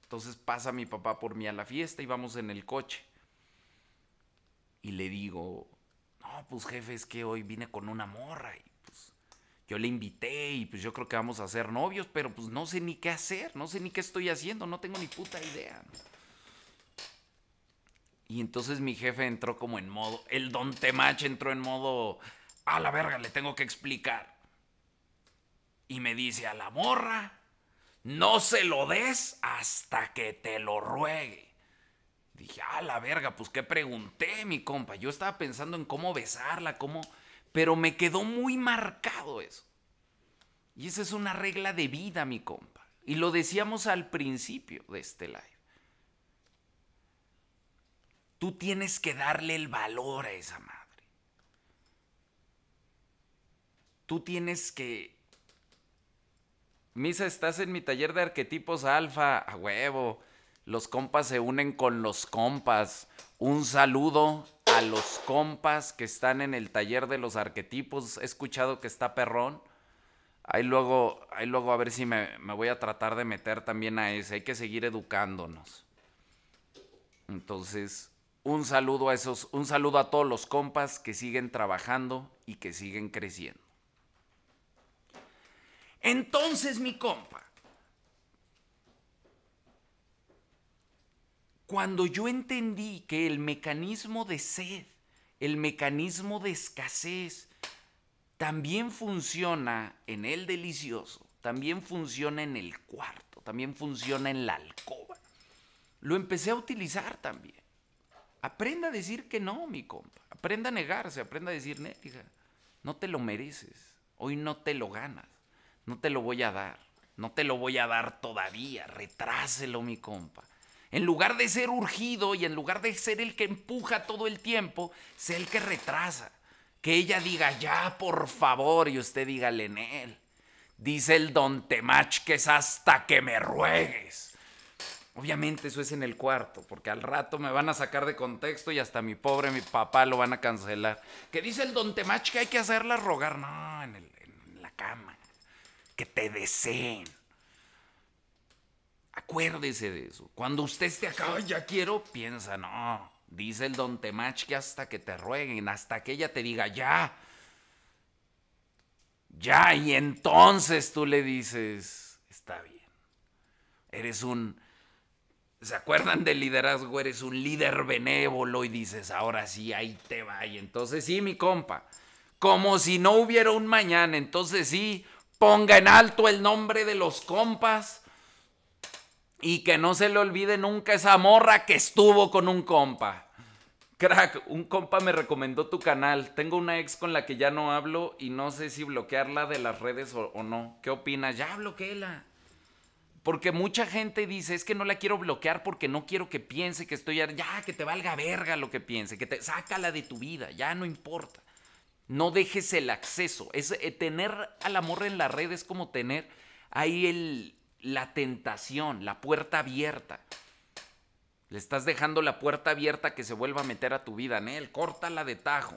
Speaker 2: Entonces pasa mi papá por mí a la fiesta y vamos en el coche. Y le digo, no, pues jefe, es que hoy vine con una morra y yo le invité y pues yo creo que vamos a ser novios, pero pues no sé ni qué hacer, no sé ni qué estoy haciendo, no tengo ni puta idea. Y entonces mi jefe entró como en modo, el don Temach entró en modo, a la verga, le tengo que explicar y me dice a la morra, no se lo des hasta que te lo ruegue. Dije, a la verga, pues qué pregunté, mi compa. Yo estaba pensando en cómo besarla, cómo... Pero me quedó muy marcado eso. Y esa es una regla de vida, mi compa. Y lo decíamos al principio de este live. Tú tienes que darle el valor a esa madre. Tú tienes que Misa, estás en mi taller de arquetipos alfa, a huevo. Los compas se unen con los compas. Un saludo a los compas que están en el taller de los arquetipos. He escuchado que está perrón. Ahí luego, ahí luego a ver si me, me voy a tratar de meter también a ese. Hay que seguir educándonos. Entonces, un saludo a esos, un saludo a todos los compas que siguen trabajando y que siguen creciendo. Entonces, mi compa, cuando yo entendí que el mecanismo de sed, el mecanismo de escasez, también funciona en el delicioso, también funciona en el cuarto, también funciona en la alcoba. Lo empecé a utilizar también. Aprenda a decir que no, mi compa. Aprenda a negarse, aprenda a decir, hija, no te lo mereces. Hoy no te lo ganas. No te lo voy a dar. No te lo voy a dar todavía. Retráselo, mi compa. En lugar de ser urgido y en lugar de ser el que empuja todo el tiempo, sé el que retrasa. Que ella diga, ya, por favor, y usted diga, Lenel. Dice el don Temach que es hasta que me ruegues. Obviamente eso es en el cuarto, porque al rato me van a sacar de contexto y hasta mi pobre mi papá lo van a cancelar. Que dice el don Temach que hay que hacerla rogar. No, en la cama que te deseen. Acuérdese de eso. Cuando usted esté acá, ya quiero, piensa, no. Dice el don Temach que hasta que te rueguen, hasta que ella te diga ya. Ya, y entonces tú le dices, está bien. Eres un... ¿Se acuerdan del liderazgo? Eres un líder benévolo y dices, ahora sí, ahí te va. Y entonces sí, mi compa. Como si no hubiera un mañana. Entonces sí, ponga en alto el nombre de los compas y que no se le olvide nunca esa morra que estuvo con un compa. Crack, un compa me recomendó tu canal. Tengo una ex con la que ya no hablo y no sé si bloquearla de las redes o, no. ¿Qué opinas? Ya bloqueela. Porque mucha gente dice, es que no la quiero bloquear porque no quiero que piense que estoy... Ya, que te valga verga lo que piense, que te... Sácala de tu vida, ya no importa. No dejes el acceso. Es, eh, tener al amor en la red es como tener ahí el, la tentación, la puerta abierta. Le estás dejando la puerta abierta que se vuelva a meter a tu vida, Nel. Córtala de tajo.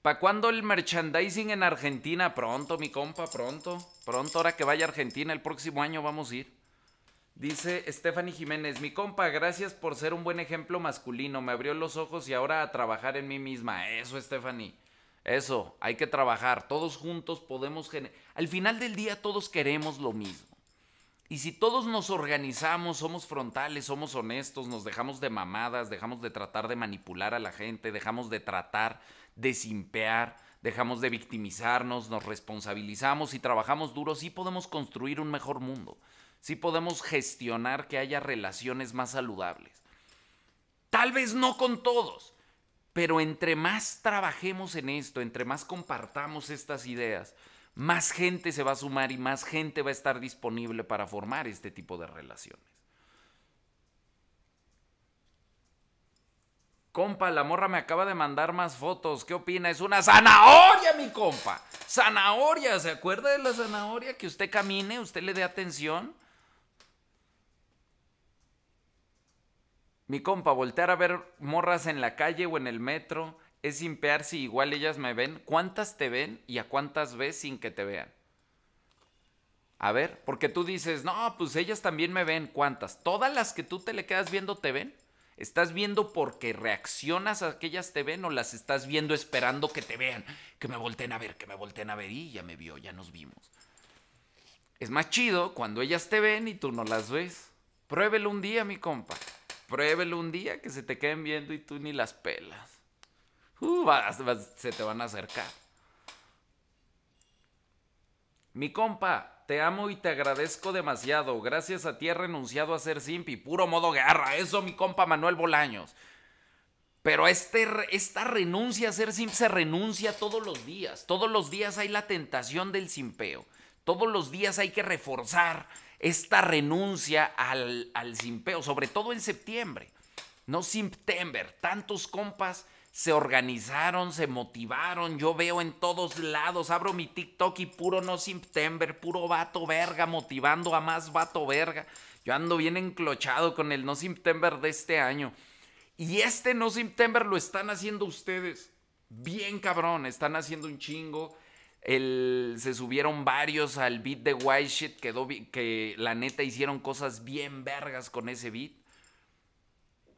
Speaker 2: ¿Para cuándo el merchandising en Argentina? Pronto, mi compa, pronto. Pronto, ahora que vaya a Argentina, el próximo año vamos a ir. Dice Stephanie Jiménez, mi compa, gracias por ser un buen ejemplo masculino. Me abrió los ojos y ahora a trabajar en mí misma. Eso, Stephanie. Eso, hay que trabajar. Todos juntos podemos... Al final del día todos queremos lo mismo. Y si todos nos organizamos, somos frontales, somos honestos, nos dejamos de mamadas, dejamos de tratar de manipular a la gente, dejamos de tratar de simpear, dejamos de victimizarnos, nos responsabilizamos y trabajamos duro, sí podemos construir un mejor mundo sí podemos gestionar que haya relaciones más saludables. Tal vez no con todos, pero entre más trabajemos en esto, entre más compartamos estas ideas, más gente se va a sumar y más gente va a estar disponible para formar este tipo de relaciones. Compa, la morra me acaba de mandar más fotos. ¿Qué opina? Es una zanahoria, mi compa. Zanahoria. ¿Se acuerda de la zanahoria? Que usted camine, usted le dé atención. Mi compa, voltear a ver morras en la calle o en el metro es simpear si igual ellas me ven. ¿Cuántas te ven y a cuántas ves sin que te vean? A ver, porque tú dices, no, pues ellas también me ven. ¿Cuántas? ¿Todas las que tú te le quedas viendo te ven? ¿Estás viendo porque reaccionas a que ellas te ven o las estás viendo esperando que te vean? Que me volteen a ver, que me volteen a ver y ya me vio, ya nos vimos. Es más chido cuando ellas te ven y tú no las ves. Pruébelo un día, mi compa. Pruébelo un día que se te queden viendo y tú ni las pelas. Uh, se te van a acercar. Mi compa, te amo y te agradezco demasiado. Gracias a ti he renunciado a ser simpi. Puro modo guerra. Eso, mi compa Manuel Bolaños. Pero este, esta renuncia a ser simp se renuncia todos los días. Todos los días hay la tentación del simpeo. Todos los días hay que reforzar esta renuncia al, simpeo, sobre todo en septiembre. No septiembre, tantos compas se organizaron, se motivaron. Yo veo en todos lados, abro mi TikTok y puro no septiembre, puro vato verga, motivando a más vato verga. Yo ando bien enclochado con el no septiembre de este año. Y este no septiembre lo están haciendo ustedes. Bien cabrón, están haciendo un chingo se subieron varios al beat de White quedó, que la neta hicieron cosas bien vergas con ese beat.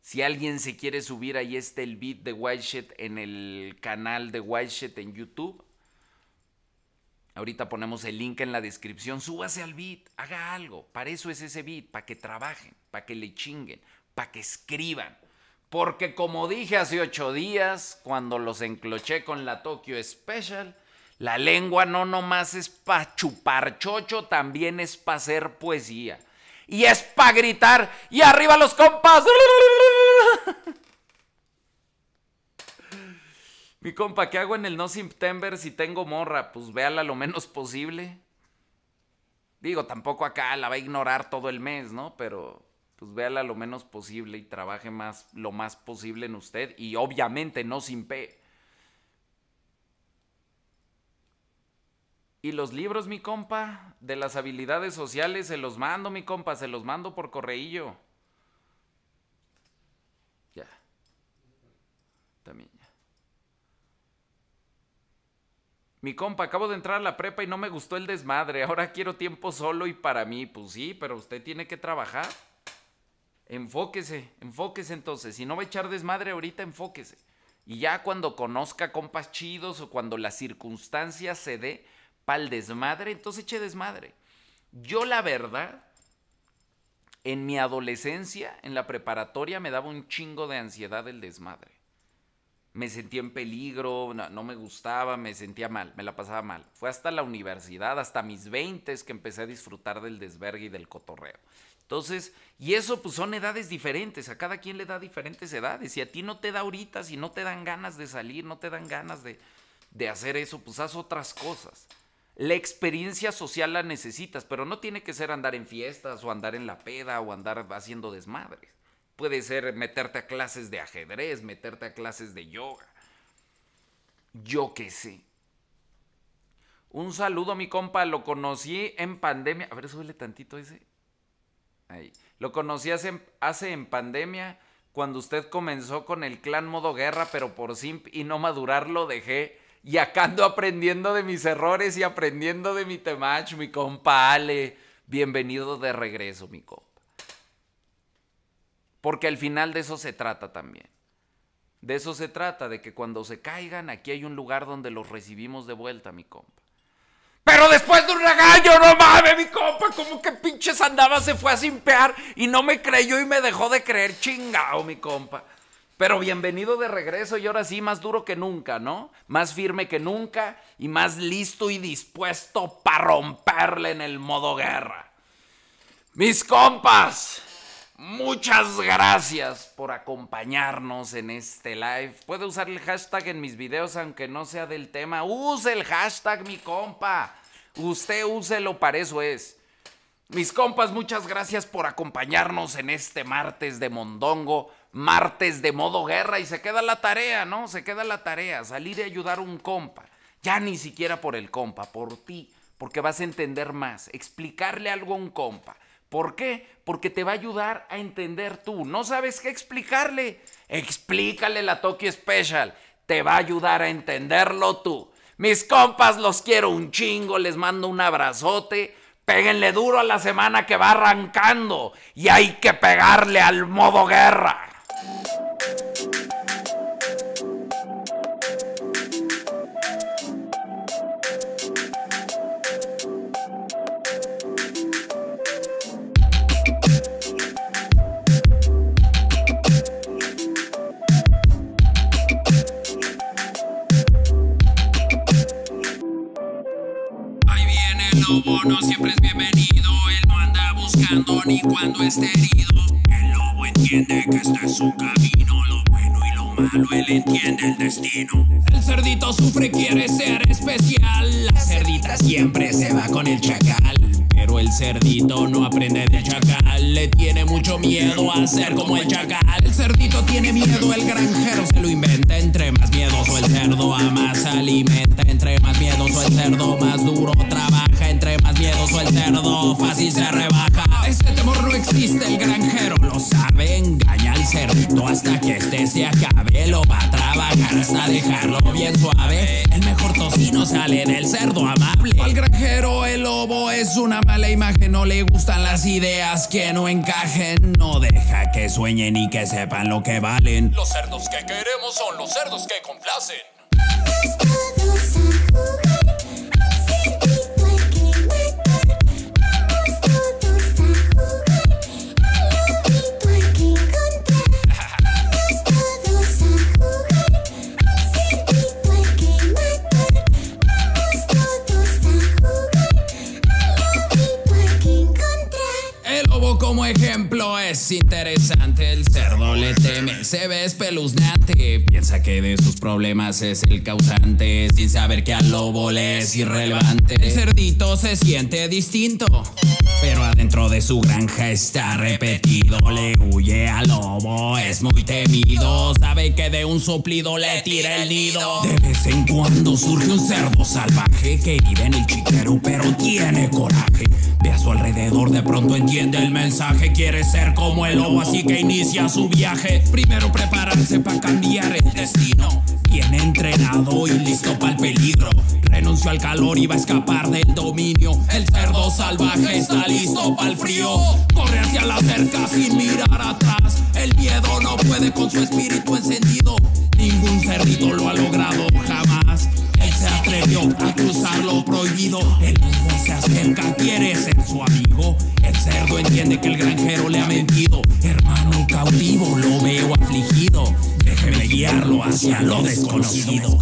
Speaker 2: Si alguien se quiere subir, ahí está el beat de White en el canal de White en YouTube. Ahorita ponemos el link en la descripción. Súbase al beat, haga algo. Para eso es ese beat, para que trabajen, para que le chinguen, para que escriban. Porque como dije hace ocho días, cuando los encloché con la Tokyo Special, la lengua no nomás es para chupar chocho, también es para hacer poesía. Y es para gritar, y arriba los compas. <laughs> Mi compa, ¿qué hago en el No September si tengo morra? Pues véala lo menos posible. Digo, tampoco acá la va a ignorar todo el mes, ¿no? Pero pues véala lo menos posible y trabaje más lo más posible en usted y obviamente no sin P. Y los libros, mi compa, de las habilidades sociales, se los mando, mi compa, se los mando por correillo. Ya. También ya. Mi compa, acabo de entrar a la prepa y no me gustó el desmadre. Ahora quiero tiempo solo y para mí. Pues sí, pero usted tiene que trabajar. Enfóquese, enfóquese entonces. Si no va a echar desmadre ahorita, enfóquese. Y ya cuando conozca compas chidos o cuando la circunstancia se dé para el desmadre, entonces eche desmadre. Yo la verdad, en mi adolescencia, en la preparatoria, me daba un chingo de ansiedad el desmadre me sentía en peligro, no, me gustaba, me sentía mal, me la pasaba mal. Fue hasta la universidad, hasta mis 20 que empecé a disfrutar del desvergue y del cotorreo. Entonces, y eso pues son edades diferentes, a cada quien le da diferentes edades. Si a ti no te da ahorita, si no te dan ganas de salir, no te dan ganas de, de hacer eso, pues haz otras cosas. La experiencia social la necesitas, pero no tiene que ser andar en fiestas o andar en la peda o andar haciendo desmadres. Puede ser meterte a clases de ajedrez, meterte a clases de yoga. Yo qué sé. Un saludo a mi compa, lo conocí en pandemia. A ver, súbele tantito ese. Ahí. Lo conocí hace, hace en pandemia cuando usted comenzó con el clan modo guerra, pero por simp y no madurar lo dejé. Y acá ando aprendiendo de mis errores y aprendiendo de mi temach, mi compa Ale. Bienvenido de regreso, mi compa. Porque al final de eso se trata también. De eso se trata, de que cuando se caigan, aquí hay un lugar donde los recibimos de vuelta, mi compa. Pero después de un regaño, no mames, mi compa, como que pinches andaba, se fue a simpear y no me creyó y me dejó de creer, chingao, mi compa. Pero bienvenido de regreso y ahora sí, más duro que nunca, ¿no? Más firme que nunca y más listo y dispuesto para romperle en el modo guerra. Mis compas, Muchas gracias por acompañarnos en este live. Puede usar el hashtag en mis videos aunque no sea del tema. Use el hashtag, mi compa. Usted úselo, para eso es. Mis compas, muchas gracias por acompañarnos en este martes de Mondongo, martes de modo guerra y se queda la tarea, ¿no? Se queda la tarea, salir y ayudar a un compa. Ya ni siquiera por el compa, por ti, porque vas a entender más, explicarle algo a un compa. ¿Por qué? Porque te va a ayudar a entender tú. ¿No sabes qué explicarle? Explícale la Tokyo Special. Te va a ayudar a entenderlo tú. Mis compas los quiero un chingo, les mando un abrazote. Péguenle duro a la semana que va arrancando y hay que pegarle al modo guerra.
Speaker 1: No siempre es bienvenido. Él no anda buscando ni cuando esté herido. Entiende que este es su camino. Lo bueno y lo malo, él entiende el destino. El cerdito sufre, quiere ser especial. La cerdita siempre se va con el chacal. Pero el cerdito no aprende de chacal. Le tiene mucho miedo a ser como el chacal. El cerdito tiene miedo,
Speaker 2: es una mala imagen, no le gustan las ideas que no encajen. No deja que sueñen y que sepan lo que valen.
Speaker 3: Los cerdos que queremos son los cerdos que complacen.
Speaker 2: Interesante. El cerdo le teme, se ve espeluznante. Piensa que de sus problemas es el causante, sin saber que al lobo le es irrelevante. El cerdito se siente distinto, pero adentro de su granja está repetido. Le huye al lobo, es muy temido. Sabe que de un soplido le tira el nido. De vez en cuando surge un cerdo salvaje que vive en el chiquero, pero tiene coraje. Ve a su alrededor, de pronto entiende el mensaje. Quiere ser como el lobo, así que inicia su viaje. Primero prepararse para cambiar el destino. Bien entrenado y listo para el peligro. Renunció al calor y va a escapar del dominio. El cerdo salvaje está listo para el frío. Corre hacia la cerca sin mirar atrás. El miedo no puede con su espíritu encendido. Ningún cerdito lo ha logrado jamás. Se atrevió a cruzar lo prohibido. El mundo se acerca, quiere ser su amigo. El cerdo entiende que el granjero le ha mentido. Hermano cautivo, lo veo afligido. Déjeme guiarlo hacia lo desconocido.